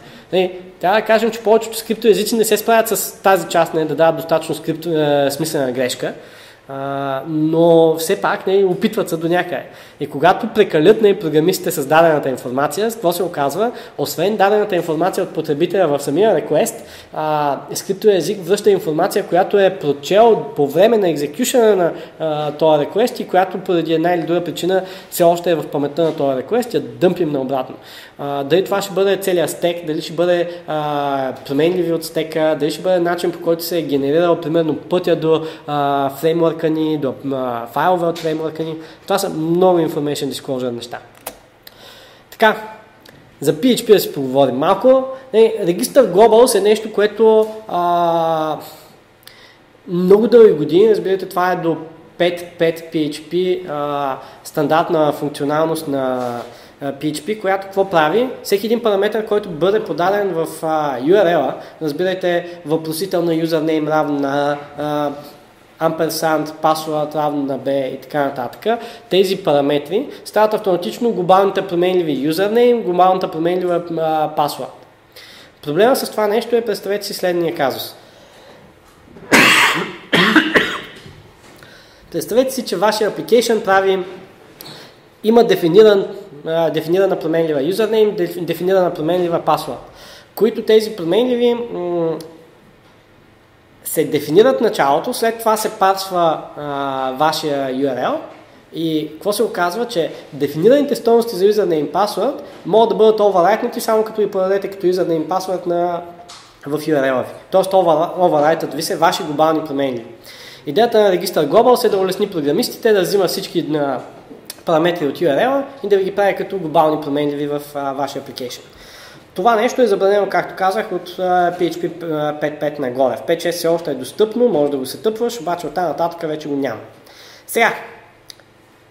Трябва да кажем, че повечето скриптови езици не се справят с тази част, не да дадат достатъчно скрипто, смислена грешка, а, но все пак не, опитват се до някъде. И когато прекалят не, програмистите с дадената информация, какво се оказва? Освен дадената информация от потребителя в самия а, скриптовия език връща информация, която е прочел по време на екзекюшена на а, този request и която поради една или друга причина все още е в паметта на този request, я дъмпим наобратно. Дали това ще бъде целият стек, дали ще бъде променливи от стека, дали ще бъде начин по който се е генерирал примерно пътя до а, фреймворка ни, до а, файлове от фреймворка ни. Това са много information disclosure неща. Така, за PHP да си поговорим малко. Регистър Globals е нещо, което а, много дълги години, разбирате, това е до 5.5 PHP, а, стандартна функционалност на PHP, която какво прави? Всеки един параметр, който бъде подаден в URL-а, разбирайте въпросител на юзернейм равно на а, ampersand, password равно на b и така нататък, тези параметри стават автоматично глобалните променливи username, глобалната променлива а, password. Проблема с това нещо е, представете си следния казус. представете си, че вашия application прави има дефиниран, дефинирана променлива username, дефинирана променлива password, които тези променливи се дефинират началото, след това се пасва а, вашия URL и какво се оказва, че дефинираните стоености за username password могат да бъдат overwrite само като ви подадете като username password на, в URL ви. Тоест overwrite ви се ваши глобални промени. Идеята на регистър Global е да улесни програмистите да взима всички на параметри от URL и да ви ги прави като глобални променливи в а, вашия application. Това нещо е забранено, както казах, от PHP 5.5 нагоре. В 5.6 все още е достъпно, може да го се тъпваш, обаче от тази нататък вече го няма. Сега,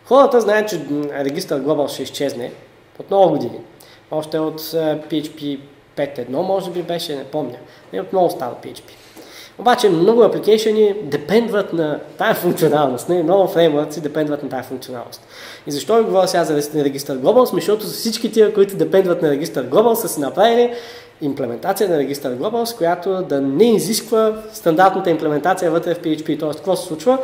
хората знаят, че регистър Global ще изчезне от много години. Още от PHP 5.1 може би беше, не помня. И от много става PHP. Обаче много апликейшени депендват на тази функционалност. Не? Много фреймворци депендват на тази функционалност. И защо ви говоря сега за регистър Global? Защото за всички тия, които депендват на регистър Global, са си направили имплементация на регистър Global, която да не изисква стандартната имплементация вътре в PHP. Тоест, какво се случва?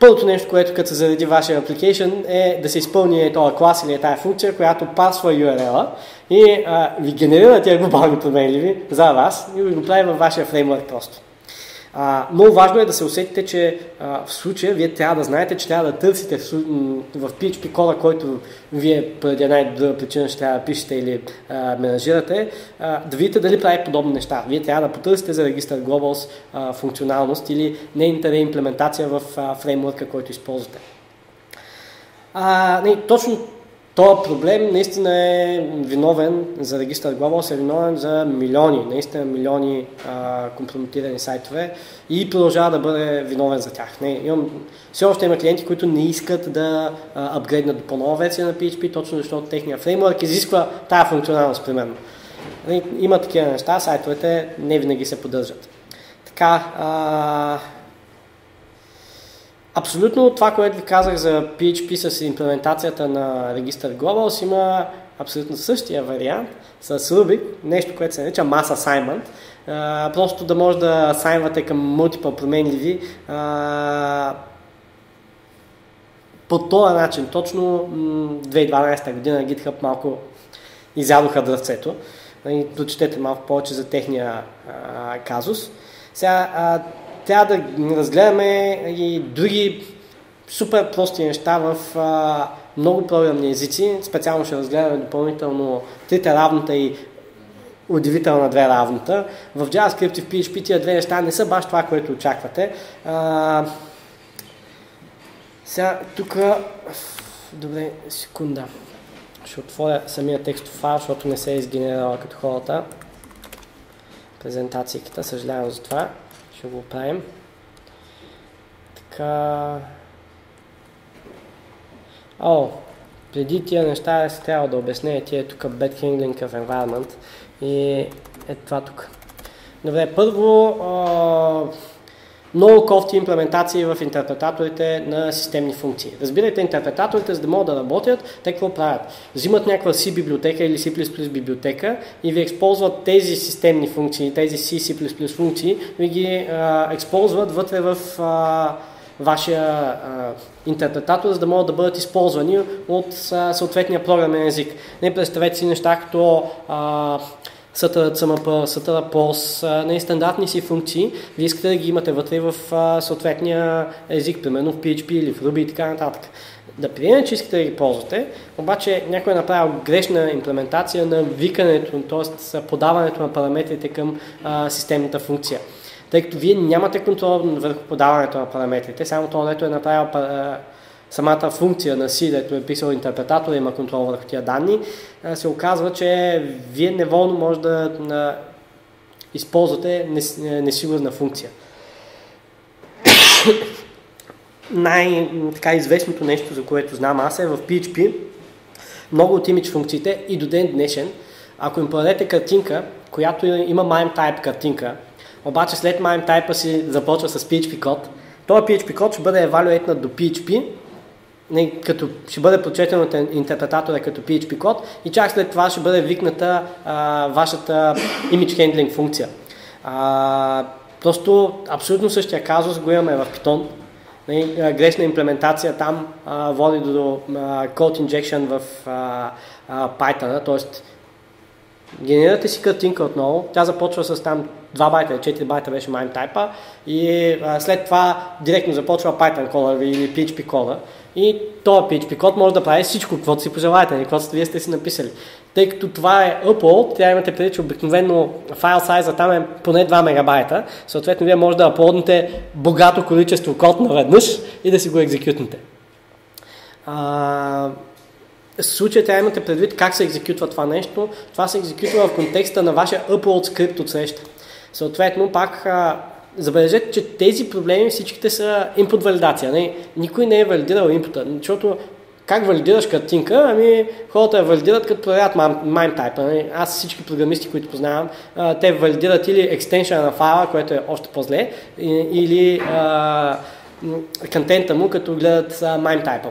Първото нещо, което като се зареди вашия application е да се изпълни този клас или тази функция, която пасва URL-а и а, ви генерира тези глобални променливи за вас и ви го прави във вашия фреймворк просто. А, много важно е да се усетите, че а, в случая вие трябва да знаете, че трябва да търсите в, в PHP кода, който вие поради една друга причина ще трябва да пишете или а, менажирате, а, да видите дали прави подобни неща. Вие трябва да потърсите за регистър Globals а, функционалност или нейната реимплементация в а, фреймворка, който използвате. А, не, точно този проблем наистина е виновен за регистър Global, е виновен за милиони, наистина милиони а, компрометирани сайтове и продължава да бъде виновен за тях. Не, имам, все още има клиенти, които не искат да апгрейднат до по-нова версия на PHP, точно защото техния фреймворк изисква тая функционалност, примерно. Нали, има такива неща, сайтовете не винаги се поддържат. Така, а, Абсолютно това, което ви казах за PHP с имплементацията на регистър Globals има абсолютно същия вариант с Ruby, нещо, което се нарича Mass Assignment. Просто да може да асайнвате към multiple променливи по този начин. Точно 2012 година GitHub малко изядоха дръвцето. Дочетете малко повече за техния а, казус. Сега, а, трябва да разгледаме и други супер прости неща в а, много програмни езици. Специално ще разгледаме допълнително трите равната и удивителна две равната. В JavaScript и в PHP тия две неща не са баш това, което очаквате. А, сега тук... Добре, секунда. Ще отворя самия текстов файл, защото не се е изгенерала като хората. Презентацията, съжалявам за това. Ще го правим. Така... О, преди тия неща се трябва да обясня тия тук bad handling of environment и е това тук. Добре, първо а, много кофти имплементации в интерпретаторите на системни функции. Разбирайте интерпретаторите, за да могат да работят, те какво правят? Взимат някаква C библиотека или C++ библиотека и ви използват тези системни функции, тези C, C++ функции, ви ги а, използват вътре в а, вашия а, интерпретатор, за да могат да бъдат използвани от а, съответния програмен език. Не представете си неща като а, STR CMP, STR POS, не стандартни си функции, вие искате да ги имате вътре в съответния език, примерно в PHP или в Ruby и така нататък. Да приемем, че искате да ги ползвате, обаче някой е направил грешна имплементация на викането, т.е. подаването на параметрите към а, системната функция тъй като вие нямате контрол върху подаването на параметрите, само това, което е направил самата функция на си, дето е писал интерпретатор, има контрол върху тия данни, се оказва, че вие неволно може да използвате несигурна функция. Най-известното нещо, за което знам аз е в PHP, много от image функциите и до ден днешен, ако им подадете картинка, която има MIME type картинка, обаче след MIME type си започва с PHP код. Този PHP код ще бъде евалюетнат до PHP, не, като, ще бъде прочетен от интерпретатора като PHP код и чак след това ще бъде викната а, вашата image handling функция. А, просто абсолютно същия казус го имаме в Python. Нали, грешна имплементация там а, води до а, code injection в а, а, Python, т.е. генерирате си картинка отново, тя започва с там 2 байта или 4 байта беше MIME type и а, след това директно започва Python кода или PHP кода и този PHP код може да прави всичко, каквото си пожелаете, каквото вие сте си написали. Тъй като това е upload, трябва имате преди, че обикновено файл сайза там е поне 2 мегабайта, съответно вие може да аплоднете богато количество код наведнъж и да си го екзекютнете. А, в случая трябва имате предвид как се екзекютва това нещо. Това се екзекютва в контекста на вашия upload скрипт от среща. Съответно, пак забележете, че тези проблеми всичките са input валидация. Не? Никой не е валидирал инпута, защото как валидираш картинка? Ами хората я валидират като проверят MIME type. Нали? Аз всички програмисти, които познавам, те валидират или екстеншън на файла, което е още по-зле, или а, контента му, като гледат MIME type.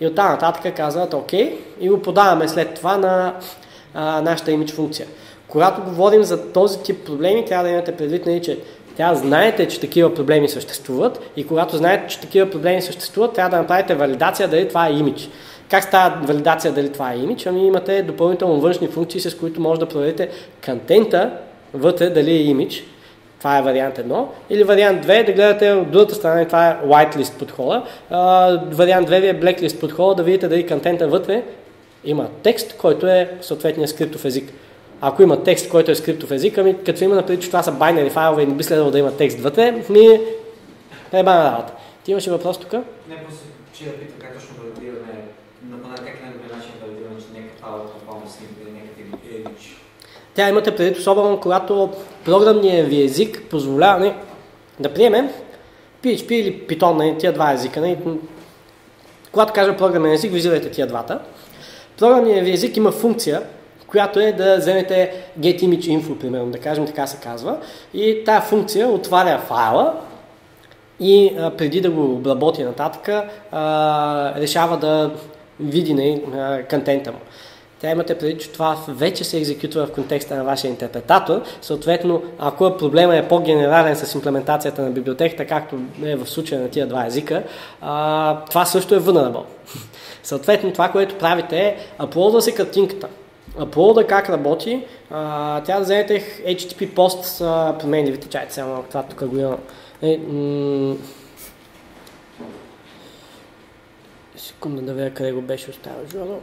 И оттам нататък казват окей и го подаваме след това на а, нашата image функция. Когато говорим за този тип проблеми, трябва да имате предвид, нали, че тя знаете, че такива проблеми съществуват и когато знаете, че такива проблеми съществуват, трябва да направите валидация дали това е имидж. Как става валидация дали това е имидж? Ами имате допълнително външни функции, с които може да проверите контента вътре дали е имидж. Това е вариант 1. Или вариант 2 е да гледате от другата страна, това е whitelist подхода. вариант 2 ви е blacklist подхода, да видите дали контента вътре има текст, който е съответния скриптов език. Ако има текст, който е скриптов език, ами като има напред, че това са байнери файлове и не би следвало да има текст вътре, ми е бана работа. Ти имаш въпрос тук? Не, просто че да питам как точно валидиране, на как най-добре начин някакъв файл, снимка или някакъв image. Тя имате предвид особено, когато програмният ви език позволява не, да приемем PHP или Python, не, тия два езика. Не, когато кажа програмен език, визирайте тия двата. Програмният ви език има функция, която е да вземете get image info, примерно, да кажем така се казва. И тая функция отваря файла и а, преди да го обработи нататък, а, решава да види не, а, контента му. Тя имате преди, че това вече се екзекютва в контекста на вашия интерпретатор. Съответно, ако проблема е по-генерален с имплементацията на библиотеката, както е в случая на тия два езика, а, това също е vulnerable. Съответно, това, което правите е аплоуда се картинката. Аплоуда как работи, а, да вземете HTTP пост с променливите чайци, само това тук го имам. Е, Секунда да видя къде го беше оставил Жоро.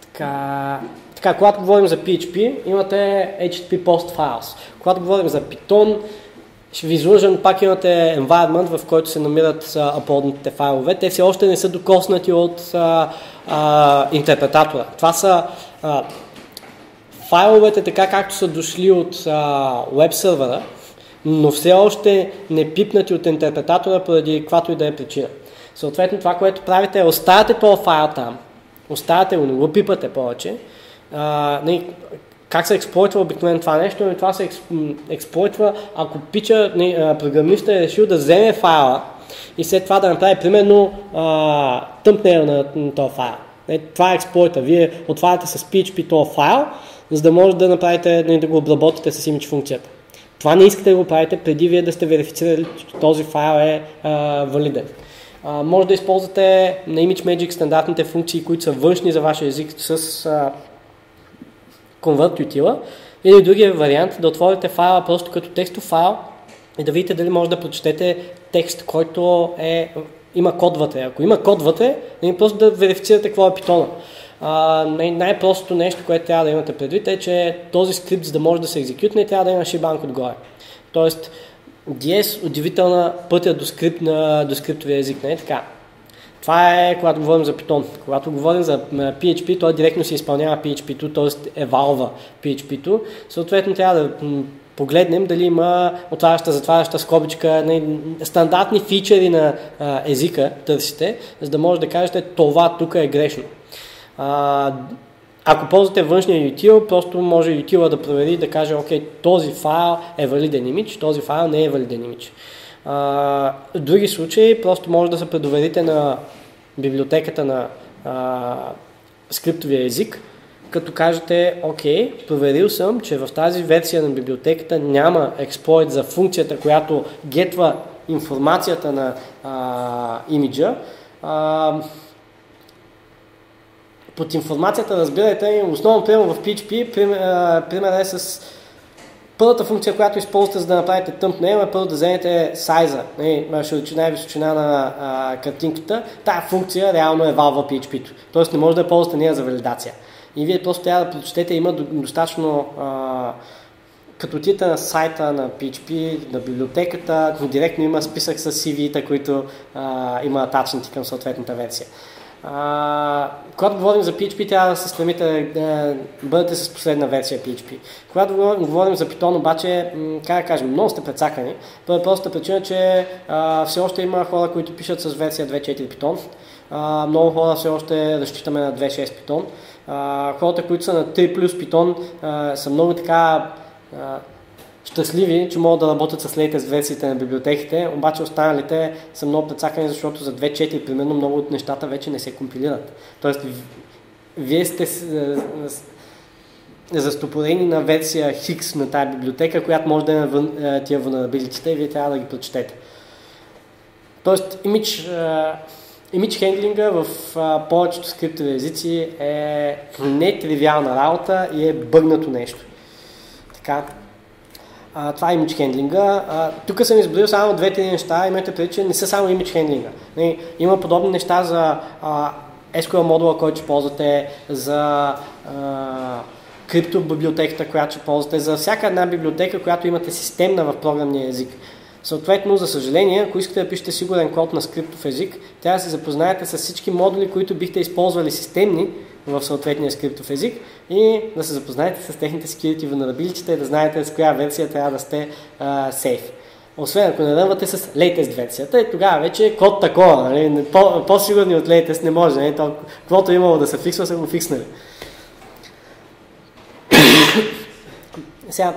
Така, така, когато говорим за PHP, имате HTTP post files. Когато говорим за Python, ще ви излъжам, пак имате environment, в който се намират аподните файлове. Те все още не са докоснати от а, а, интерпретатора. Това са а, файловете така както са дошли от веб сервера, но все още не пипнати от интерпретатора поради каквато и да е причина. Съответно, това, което правите е оставяте този файл там, оставяте го, не го пипате повече. А, не, как се експлойтва обикновено това нещо? Ами това се експлойтва, ако пича, не, програмиста е решил да вземе файла и след това да направи примерно тъмпнейл на, на този файл. Не, това е експлойта. Вие отваряте с PHP този файл, за да може да направите, не, да го обработите с image функцията. Това не искате да го правите преди вие да сте верифицирали, че този файл е а, валиден. А, може да използвате на ImageMagick стандартните функции, които са външни за вашия език с а, Convert Utila. Или другия вариант да отворите файла просто като текстов файл и да видите дали може да прочетете текст, който е, има код вътре. Ако има код вътре, не просто да верифицирате какво е питона. Най- най-простото нещо, което трябва да имате предвид е, че този скрипт, за да може да се екзекютне, трябва да има шибанк отгоре. Тоест, DS удивителна пътя до, скрипт на, до скриптовия език, не е така? Това е когато говорим за Python. Когато говорим за PHP, той директно се изпълнява PHP-то, т.е. евалва PHP-то. Съответно трябва да погледнем дали има отваряща, затваряща скобичка, стандартни фичери на езика търсите, за да може да кажете това тук е грешно. Ако ползвате външния util, просто може util да провери да каже, окей, този файл е валиден имидж, този файл не е валиден имидж. В други случаи просто може да се предоверите на библиотеката на а, скриптовия език, като кажете, окей, проверил съм, че в тази версия на библиотеката няма експлойт за функцията, която гетва информацията на а, имиджа. А, под информацията разбирайте, основно пример в PHP, пример, пример е с първата функция, която използвате за да направите thumbnail е първо да вземете сайза, нали, широчина и височина на а, картинката. Тая функция реално е валва PHP-то. Тоест не може да ползвате нея за валидация. И вие просто трябва да прочетете, има достатъчно а, като отидете на сайта на PHP, на библиотеката, директно има списък с CV-та, които а, има атачнати към съответната версия. А, когато говорим за PHP, трябва да се стремите да бъдете с последна версия PHP. Когато говорим за Python, обаче, как да кажем, много сте прецакани. Е простата причина, че а, все още има хора, които пишат с версия 2.4 Python. А, много хора все още разчитаме на 2.6 Python. А, хората, които са на 3 плюс Python, а, са много така а, щастливи, че могат да работят с latest версиите на библиотеките, обаче останалите са много прецакани, защото за 2.4 примерно много от нещата вече не се компилират. Тоест, вие сте застопорени на версия X на тази библиотека, която може да има тия vulnerability и вие трябва да ги прочетете. Тоест, имидж, имидж хендлинга в повечето скриптови езици е нетривиална работа и е бъгнато нещо. Така, а, това е имидж хендлинга. тук съм изброил само две-три неща. Имайте преди, че не са само имидж хендлинга. Има подобни неща за а, SQL модула, който ще ползвате, за а, криптобиблиотеката, която ще ползвате, за всяка една библиотека, която имате системна в програмния език. Съответно, за съжаление, ако искате да пишете сигурен код на скриптов език, трябва да се запознаете с всички модули, които бихте използвали системни в съответния скриптов език и да се запознаете с техните security vulnerability и да знаете с коя версия трябва да сте uh, safe. Освен ако не рънвате с latest версията, и тогава вече е код такова. Нали? По, по-сигурни от latest не може. Нали? То, каквото е имало да се фиксва, са го фикснали. Сега,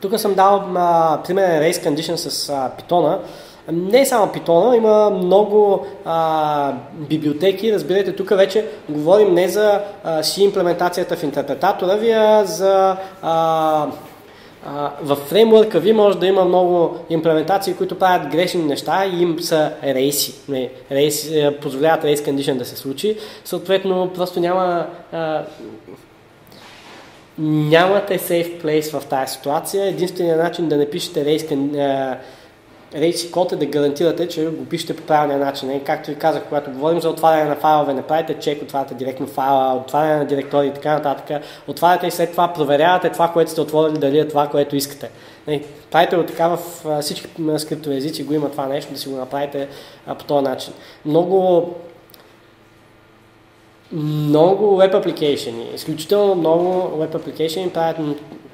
тук съм дал а, примерен race condition с а, питона. Не само питона, има много а, библиотеки. Разбирайте, тук вече говорим не за а, C имплементацията в интерпретатора ви, а за а, в фреймворка ви може да има много имплементации, които правят грешни неща и им са рейси. рейси е, позволяват рейс condition да се случи. Съответно, просто няма а, нямате safe place в тази ситуация. Единственият начин да не пишете рейс, рейси код е да гарантирате, че го пишете по правилния начин. И както ви казах, когато говорим за отваряне на файлове, не правите чек, отваряте директно файла, отваряне на директории и така нататък. Отваряте и след това проверявате това, което сте отворили, дали е това, което искате. правите го така в всички скриптови езици, го има това нещо, да си го направите по този начин. Много много веб application, изключително много веб application правят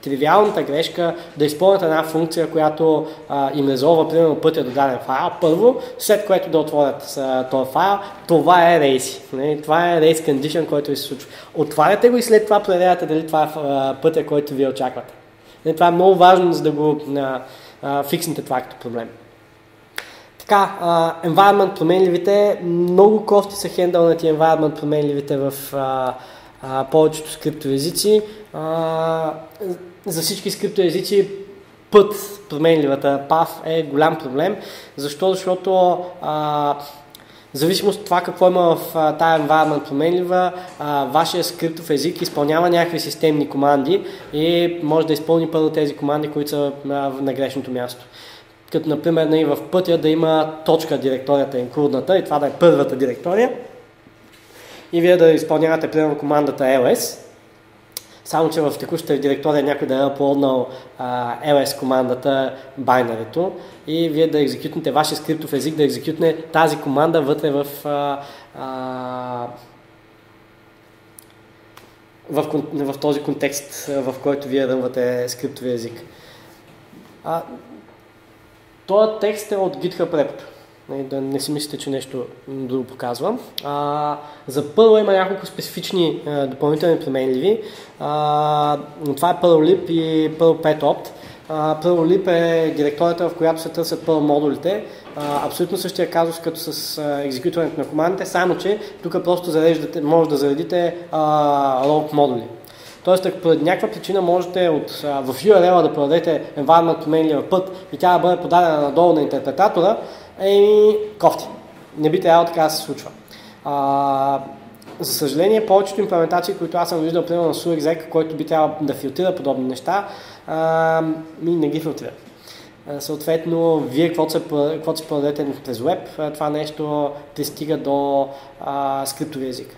тривиалната грешка да изпълнят една функция, която а, им резолва примерно пътя до даден файл, първо, след което да отворят този файл, това е рейси. Не? Това е рейс condition, който ви се случва. Отваряте го и след това проверявате дали това е пътя, който вие очаквате. Не? Това е много важно, за да го а, а, фикснете това като проблем. Така, uh, environment променливите, много кофти са хендълнати environment променливите в uh, uh, повечето скриптови езици. Uh, за всички скриптоезици път, променливата path е голям проблем. Защо? Защото а, в зависимост от това какво има в а, тая environment променлива, а, вашия скриптов език изпълнява някакви системни команди и може да изпълни първо тези команди, които са а, на грешното място. Като например нали, в пътя да има точка директорията инклюдната и това да е първата директория и вие да изпълнявате примерно командата ls само, че в текущата директория някой да е uploadнал ls командата, байнарито и вие да екзекютнете вашия скриптов език, да екзекютне тази команда вътре в а, а, в, в този контекст, в който вие рънвате скриптови език. А, този текст е от GitHub Repo. Нали, да не си мислите, че нещо друго показвам. А, за първо има няколко специфични а, допълнителни променливи. А, това е PurlLib и PurlPetOpt. PurlLib е директорията, в която се търсят Perl модулите. А, абсолютно същия казус като с а, екзекютването на командите, само че тук просто зареждате, може да заредите лог модули. Тоест, ако поради някаква причина можете от, а, в URL да продадете environment променлива път и тя да бъде подадена надолу на интерпретатора, Еми, кофти. Не би трябвало така да се случва. А, за съжаление, повечето имплементации, които аз съм виждал, примерно на SUREXEC, който би трябвало да филтрира подобни неща, а, ми не ги филтрира. Съответно, вие каквото се продадете през веб, това нещо пристига до а, скриптови език.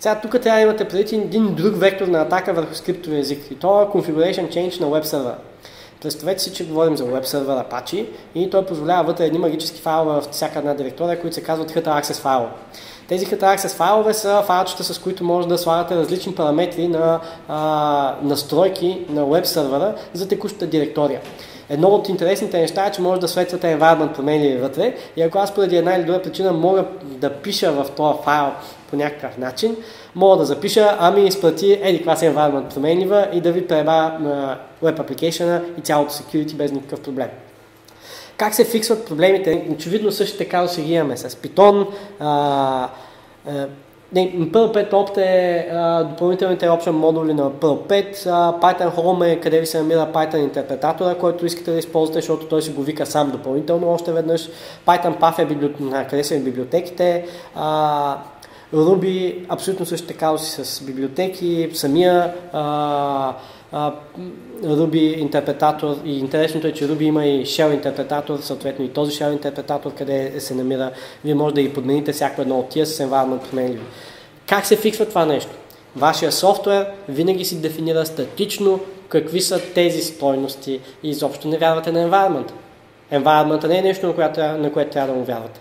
Сега тук трябва да имате преди един друг вектор на атака върху скриптови език и то е configuration change на веб сервера. Представете си, че говорим за веб сервер Apache и той позволява вътре едни магически файлове в всяка една директория, които се казват Hutter Access файлове. Тези Hutter Access файлове са файлчета, с които може да слагате различни параметри на а, настройки на веб сервера за текущата директория. Едно от интересните неща е, че може да светвате environment промени вътре и ако аз поради една или друга причина мога да пиша в този файл по някакъв начин, мога да запиша, ами изплати еди клас environment променлива и да ви преба на web application и цялото security без никакъв проблем. Как се фиксват проблемите? Очевидно също така си ги имаме с Python, а, а, Perl 5 Opt е допълнителните option модули на Perl 5. А, Python Home е къде ви се намира Python интерпретатора, който искате да използвате, защото той си го вика сам допълнително още веднъж. Python Path е библиотека, къде са библиотеките. Ruby абсолютно също така си с библиотеки, самия а, а, Ruby интерпретатор и интересното е, че Ruby има и Shell интерпретатор, съответно и този Shell интерпретатор, къде се намира, вие може да ги подмените всяко едно от тия с environment променливи. Как се фиксва това нещо? Вашия софтуер винаги си дефинира статично какви са тези стойности и изобщо не вярвате на environment. environment не е нещо, на което, на което трябва да му вярвате.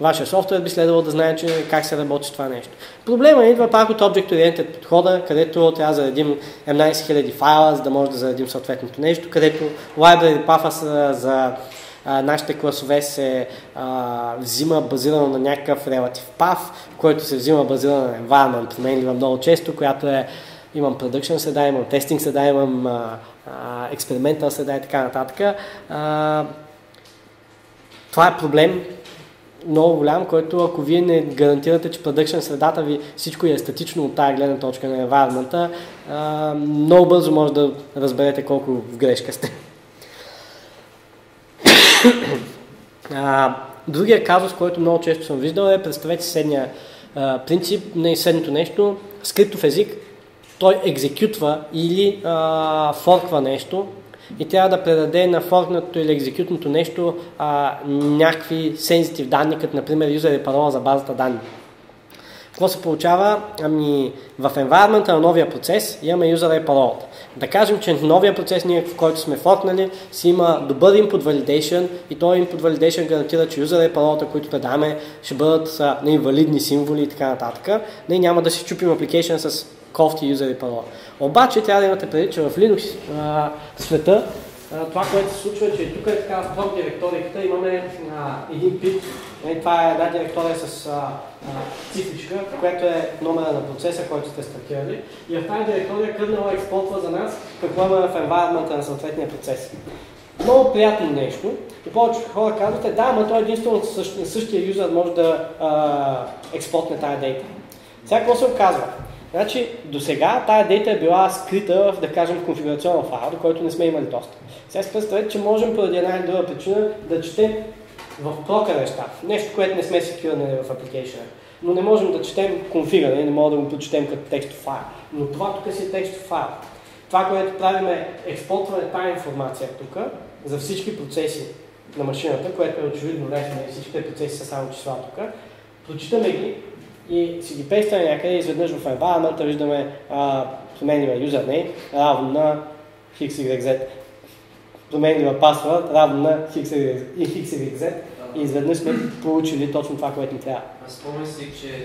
Вашия софтуер би следвало да знае, че как се работи това нещо. Проблема идва пак от Object Oriented подхода, където трябва да заредим 11 000 файла, за да може да заредим съответното нещо, където library path за, а, нашите класове се а, взима базирано на някакъв relative path, който се взима базирано на environment, променлива много често, която е имам production седа, имам тестинг седа, имам експериментал седа и така нататък. А, това е проблем, много голям, който ако вие не гарантирате, че продъкшн средата ви всичко е статично от тази гледна точка на environment много бързо може да разберете колко в грешка сте. а, другия казус, който много често съм виждал е, представете следния а, принцип, не следното нещо, скриптов език, той екзекютва или а, форква нещо, и трябва да предаде на форкнато или екзекютното нещо а, някакви сензитив данни, като например юзер и парола за базата данни. Какво се получава? Ами в environment на новия процес имаме юзера и паролата. Да кажем, че новия процес, ние, в който сме форкнали, си има добър input validation и този input validation гарантира, че юзера и паролата, които предаваме, ще бъдат а, валидни символи и така нататък. Не, няма да си чупим application с кофти юзер и парола. Обаче трябва да имате преди, че в Linux а, света а, това, което се случва, е, че тук е така в блок директориката имаме а, един пит. Е, това е една директория с а, а, цифричка, която е номера на процеса, който сте стартирали. И в тази директория кърнала експортва за нас какво има в environment на съответния процес. Много приятно нещо. И повече хора казвате, да, но той единствено същия, същия юзер може да а, експортне тази дейта. Сега какво се оказва? Значи, до сега тая дейта е била скрита в, да кажем, конфигурационен файл, до който не сме имали достъп. Сега си представете, че можем поради една или друга причина да четем в прока неща. Нещо, което не сме секюрнали в application. Но не можем да четем конфига, не, не можем да го прочетем като текстов файл. Но това тук си е текстов файл. Това, което правим е експортване тази информация тук за всички процеси на машината, което е очевидно лесно, всичките процеси са само числа тук. Прочитаме ги, и си ги пействаме някъде изведнъж в environment виждаме а, променлива юзернейм равно на xyz. Променлива пасворд равно на xyz. И изведнъж сме получили точно това, което ни трябва. Аз спомням си, че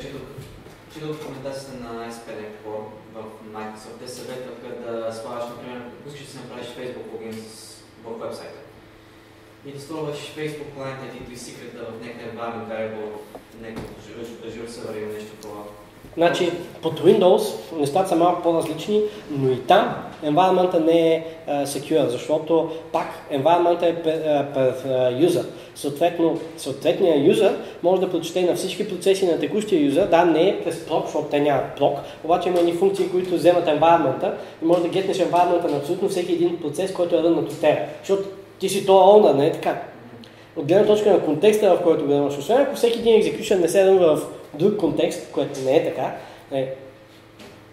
четох документацията на SPD в Microsoft. Те съветваха да слагаш, например, пускаш да си направиш Facebook логин в вебсайта и да струваш Facebook ID и секрета в някакъв environment variable, някакъв Azure сервер или нещо такова. Значи, под Windows нещата са малко по-различни, но и там environment не е uh, secure, защото пак environment е пред юзър. Съответно, съответният юзър може да прочете на всички процеси на текущия юзър. Да, не е през прок, защото те нямат прок, обаче има едни функции, които вземат environment и може да гетнеш environment на абсолютно всеки един процес, който е рънат от тебе. Защото ти си то онър, не е така. От гледна точка на контекста, в който го имаш, освен ако всеки един екзекюшен не се рънва в друг контекст, което не е така, не.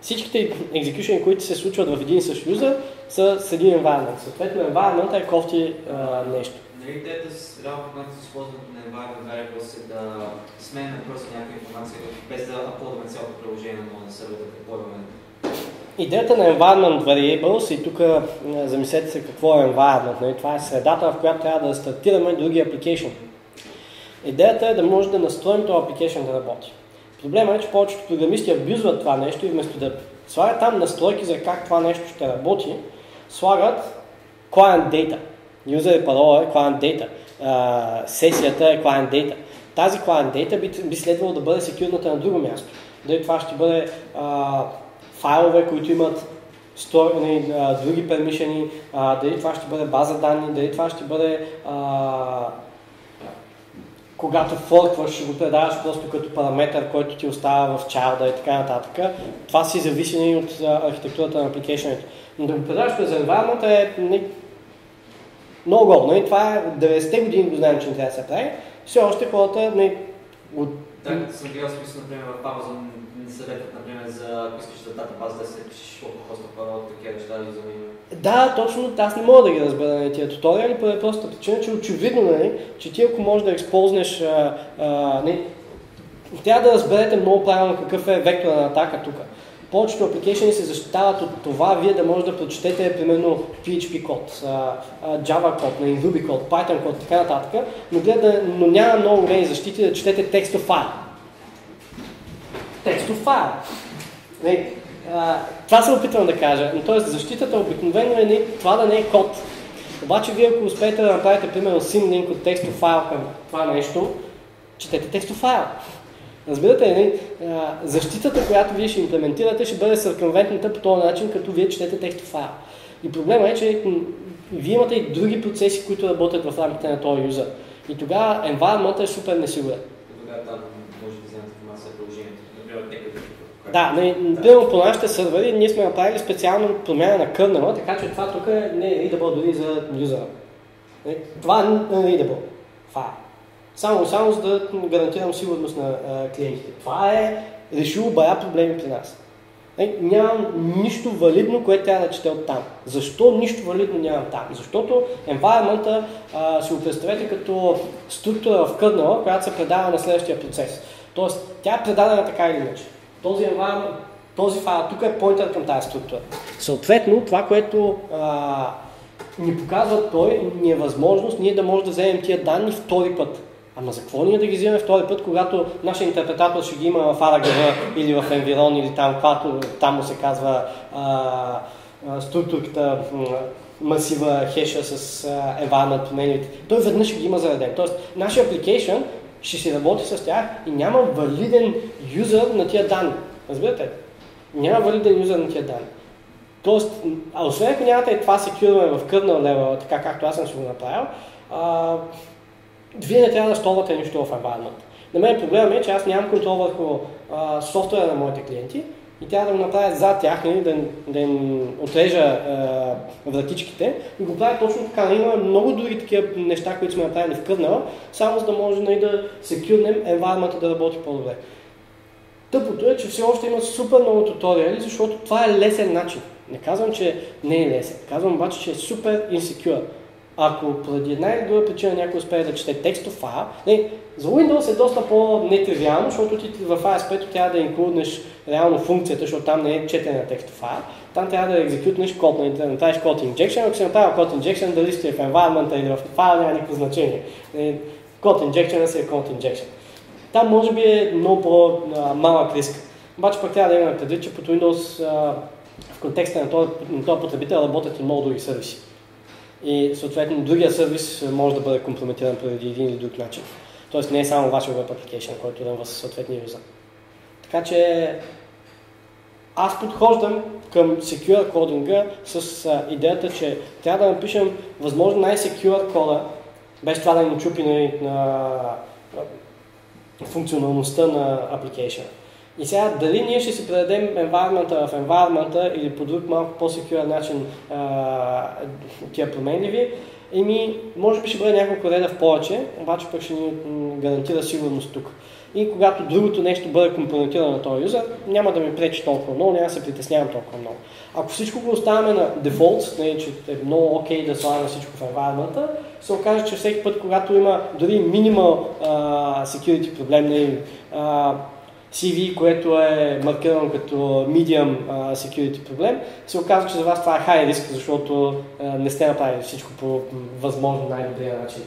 всичките екзекюшени, които се случват в един същ юзър, са с един environment. Съответно, environment е кофти а, нещо. Нали идеята с работа, когато се използват на environment variables е да сменяме просто някаква информация, без да аплодваме цялото приложение на сервера, какво имаме Идеята на environment variables и тук замислете се какво е environment. Нали? Това е средата, в която трябва да стартираме други application. Идеята е да може да настроим този application да работи. Проблема е, че повечето програмисти абюзват това нещо и вместо да слагат там настройки за как това нещо ще работи, слагат client data. User парола е client data. Uh, сесията е client data. Тази client data би, би следвало да бъде секюрната на друго място. Дали това ще бъде uh, файлове, които имат сторени, други пермишени, дали това ще бъде база данни, дали това ще бъде когато форкваш, ще го предаваш просто като параметър, който ти остава в чарда и така нататък. Това си зависи от архитектурата на application. Но да го предаваш през environment е не, много годно. И това е 90-те години го знаем, че не трябва да се прави. Все още хората не... От... Да, съм гледал смисъл, например, в Amazon съветът, например, за ако искаш за база да се пишеш колко хоста от такива неща да за Да, точно, аз не мога да ги разбера на нали, тия туториали, по простата причина, че очевидно, нали, че ти ако можеш да използваш, не, трябва да разберете много правилно какъв е вектора на атака тук. повечето апликейшени се защитават от това вие да може да прочетете примерно PHP код, Java код, нали, Ruby код, Python код, така нататък, но, гледа, но няма много големи защити да четете текстов файл. Текстов файл. Не, а, това се опитвам да кажа. Но, т.е. защитата обикновено е не, това да не е код. Обаче вие ако успеете да направите примерно симлинк от текстов файл към това нещо, четете текстов файл. Разбирате ли? Защитата, която вие ще имплементирате, ще бъде съркъмвентната по този начин, като вие четете текстов файл. И проблема е, че вие имате и други процеси, които работят в рамките на този юзър. И тогава environment е супер несигурен. Тогава там може да вземете информация за приложението. Например, някъде. Да, например по нашите сървъри ние сме направили специално промяна на кърнела, така че това тук не е readable дори за юзера. Това е readable файл. Само, само за да гарантирам сигурност на а, клиентите. Това е решило бая проблеми при нас. Е, нямам нищо валидно, което трябва да чете от там. Защо нищо валидно нямам там? Защото environment си го представете като структура в кърнела, която се предава на следващия процес. Тоест, тя е предадена така или иначе. Този environment, този файл тук е поинтер към тази структура. Съответно, това, което а, ни показва той, ни е възможност ние да можем да вземем тия данни втори път. Ама за какво ние да ги вземем втори път, когато нашия интерпретатор ще ги има в ARGV или в Environ или там, когато там му се казва а, а, структурката, масива, хеша с а, environment промените. Той веднъж ще ги има зареден. Тоест, нашия application ще си работи с тях и няма валиден юзър на тия данни. Разбирате? Няма валиден юзър на тия данни. Тоест, а освен ако нямате това секюрване в kernel level, така както аз съм си го направил, а, вие не трябва да столвате нищо в environment. На мен проблемът е, че аз нямам контрол върху а, софтуера на моите клиенти и трябва да го направя за тях, нали, да, да им отрежа а, вратичките и го правя точно така. Нали, има много други такива неща, които сме направили в кърнела, само за да може нали, да секюрнем environment да работи по-добре. Тъпото е, че все още има супер много туториали, защото това е лесен начин. Не казвам, че не е лесен. Казвам обаче, че е супер инсекюр. Ако поради една или друга причина някой успее да чете текстов файл, не, за Windows е доста по-нетривиално, защото ти в ASP трябва да инклюднеш реално функцията, защото там не е четене на текстов файл. Там трябва да екзекютнеш код, нали, да направиш код injection. Ако се направи код injection, дали ще е в environment или в файл, няма никакво значение. Код injection си е код injection. Там може би е много по-малък риск. Обаче пък трябва да имаме предвид, че под Windows в контекста на този, на този потребител работят и много други сервиси. И съответно другия сервис може да бъде компрометиран поради един или друг начин. Тоест не е само вашия web application, който е в съответния юзър. Така че аз подхождам към secure кодинга с а, идеята, че трябва да напишем възможно най-secure кода, без това да ни чупи на, на, на функционалността на application. И сега дали ние ще си предадем environment в environment или по друг малко по-секюрен начин а, тия променливи, еми, може би ще бъде няколко реда в повече, обаче пък ще ни гарантира сигурност тук. И когато другото нещо бъде компрометирано на този юзър, няма да ми пречи толкова много, няма да се притеснявам толкова много. Ако всичко го оставяме на дефолт, не, че е много окей okay да слагаме всичко в environment, се окаже, че всеки път, когато има дори минимал security проблем, не, uh, CV, което е маркирано като medium security проблем, се оказва, че за вас това е high риск, защото не сте направили всичко по възможно най-добрия начин.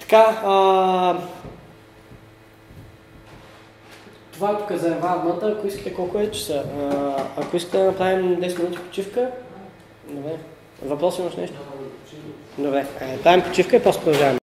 Така, uh, това е тук за environment, ако искате колко е часа. Ако искате да направим 10 минути почивка, добре. Въпрос имаш нещо? Добре, правим почивка и после продължаваме.